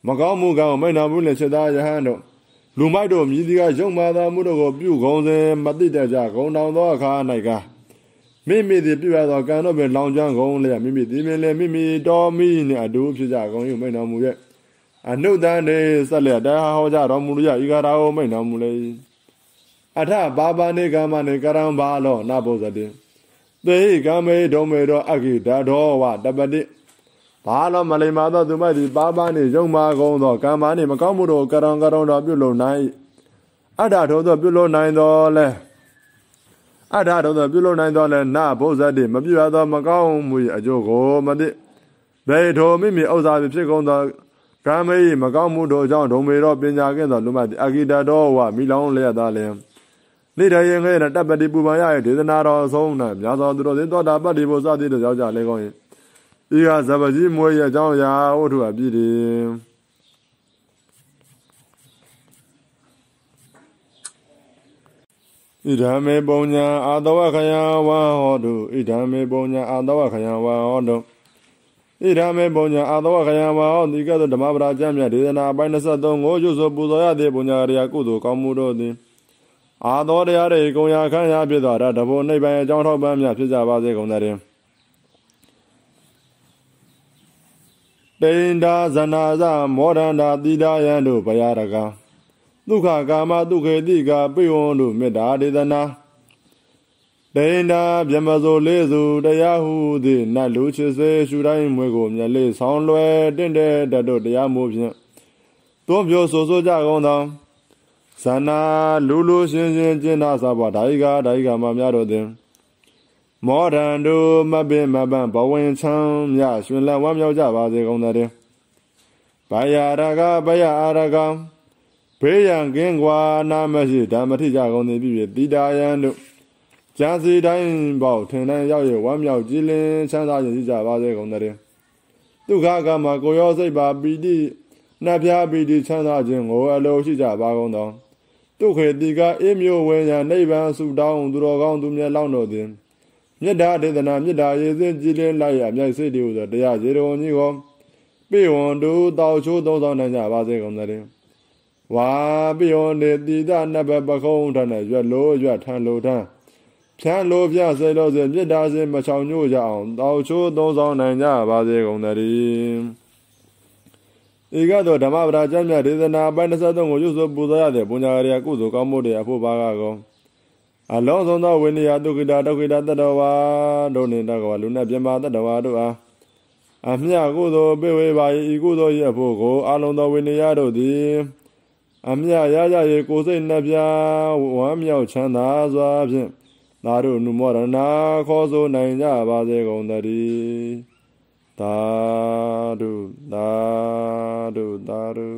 မကောင်းမှုကံကိုမိန်နာမှုနဲ့ချက်သားယဟန်တို့ လူမိုက်တို့မြည်ဒီကရုံမာသာမှုတို့ကိုပြုကုန်စဉ်မတိတကြဂုံတောင်သောအခါ၌ကမိမိသည်ပြုရသောကံတို့ပင်လောင်ကျွမ်းကုန်လျက်မိမိသည်ပင်လည်းမိမိတော်မိနှင့်အတူဖြစ်ကြကုန်၏မိန်တော်မူရဲ့အနုတန်နေဆက်လျက်တရားဟောကြတော်မူလျက်ဤကားတော်မိန်တော်မူလေအထဘာဘာနေကမ္မနေကရံဘာလောနဘောဇတိသေကမေဒုံမေတော်အခိတတော်ဝတပတိ ဘာလို့မလိမ္မာသောသူမိုက်သည်ပါပါနှင့်ယုံမာကုန်သောကံမာနှင့်မကောင်းမှုတို့ကရုံကရုံတော်ပြုလုပ်နိုင်အတ္တထိုသောပြုလုပ်နိုင်တော်လဲအတ္တထိုသောပြုလုပ်နိုင်တော်လဲနဘုဇ္ဇတိမပြုရသောမကောင်းမှုအကျိုးကိုမသိဘေထိုမိမိဥစ္စာဖြစ်ကုန်သောကံမေမကောင်းမှုတို့ကြောင့်ဒုံမေတော်ပညာကင်းသောလူမသည်အဂိတတော်ဝမိလောင်းလျက်သားလျင်နေတရင်ခဲတပ်ပတိပူပန်ရရဲ့ဒေသနာတော်ဆုံး၌မြာသောသူတို့သင်တော်တာပတ္တိဘုဇ္ဇတိတို့ရောက်ကြလေကောင်း၏ ဤကဇပကြီးမွေးရအကြောင်းအရာဝတ္ထုအပြည့်တယ်ဣဒံမေပုံညာအာတဝခယဝါဟောတုဣဒံမေပုံညာအာတဝခယဝါဟောတုဣဒံမေပုံညာအာတဝခယဝါဟောဒီကဲ့သို့ဓမ္မပဒကျမ်းမြတ်ဒေသနာအပိုင်း23ကိုရွတ်ဆိုပူဇော်ရသည်ပုံညာရိယာကုသိုလ်ကောင်းမှုတို့သည်အာသောတရားတွေကုံရခန့်ရဖြစ်သောတဘုံနိဗ္ဗာန်အကြောင်းထောက်ပံ့မြဖြစ်ကြပါစေကုန်သတည်း တိန္ဒာဇနာဇမောဒန္တာတိဒါယံတို့ဘယရကဒုက္ခကာမဒုက္ခေတိကပိဝံတို့မေတ္တာဒေသနာတိန္ဒာမြမစိုးလေးစုတရားဟုသည်နတ်လူချစ်စေရှုတိုင်းမွေကိုမျက်လေးဆောင်းလွယ်တင့်တဲ့တတို့တရားမို့ဖြင့်သွန်ပြိုဆိုဆိုကြကုန်သောဇနာလူလူရှင်းရှင်းကျင့်သာသာပါဓာယိကဓာယိကမများတို့သည် မောဒန်တို့မပင်မပန်းဘဝင်ချမ်းမြရှင်လဝမ်းမြောက်ကြပါစေကုန်သတည်းဘာယာရကဘယအာရကဘေးရန်ကင်းကွာနာမရှိဓမ္မထိကြကုန်သည်ဖြစ်တိတာယံတို့ကျန်စီတိုင်းပေါထင်တိုင်းရောက်ရဝမ်းမြောက်ကြည်လင်ချမ်းသာရည်ကြပါစေကုန်သတည်းဒုက္ခကမှာကိုရောစိတ်ပါပီတိနှဖျားပီတိချမ်းသာခြင်းကိုအလိုရှိကြပါကုန်သောဒုက္ခေတိကအေးမျိုးဝင်ရနိဗ္ဗာန်ဆုတောင်းသူတော်ကောင်းသူမြတ်လောင်းတို့သည် မေတ္တာဒေသနာမေတ္တာရေစင်ကြည်လင်းလိုက်ရမြိုက်စိတ်တူသောတရားရေတော်ကြီးကိုပြေဝံတို့တောက်ချိုးသုံးဆောင်နိုင်ကြပါစေကုန်သတည်းဝါပြေဝံနေတိဒနဘပခုံးထနဲ့ရွက်လို့ရွက်ထန်လို့ထန်ဖြန်းလို့ပြစေလို့စေမေတ္တာစင်မချောင်ညို့ကြအောင်တောက်ချိုးသုံးဆောင်နိုင်ကြပါစေကုန်သတည်းဧကသောဓမ္မပဒကျမ်းမြတ်ဒေသနာပိုင်း23ကိုရွတ်ဆိုပူဇော်ရတဲ့ပုညရိယကုသိုလ်ကောင်းမှုတွေအဖို့ပါကကော အလုံးစုံသောဝိနည်းဒုက္ခိတဒုက္ခိတတတဝါတို့နှင့်တကဝလူနဲ့ပြမတတဝါတို့အားအမြကုသိုလ်ပေဝေပါ၏ဤကုသိုလ်ရဲ့ဖို့ကိုအလုံးသောဝိနည်းတို့သည်အမြရရရေကိုစိတ်နှပြဝမ်းမြောက်ချမ်းသာစွာဖြင့်သာတို့နုမောရဏခေါ်ဆိုနိုင်ကြပါစေကုန်သတည်းသာဓုသာဓုသာဓု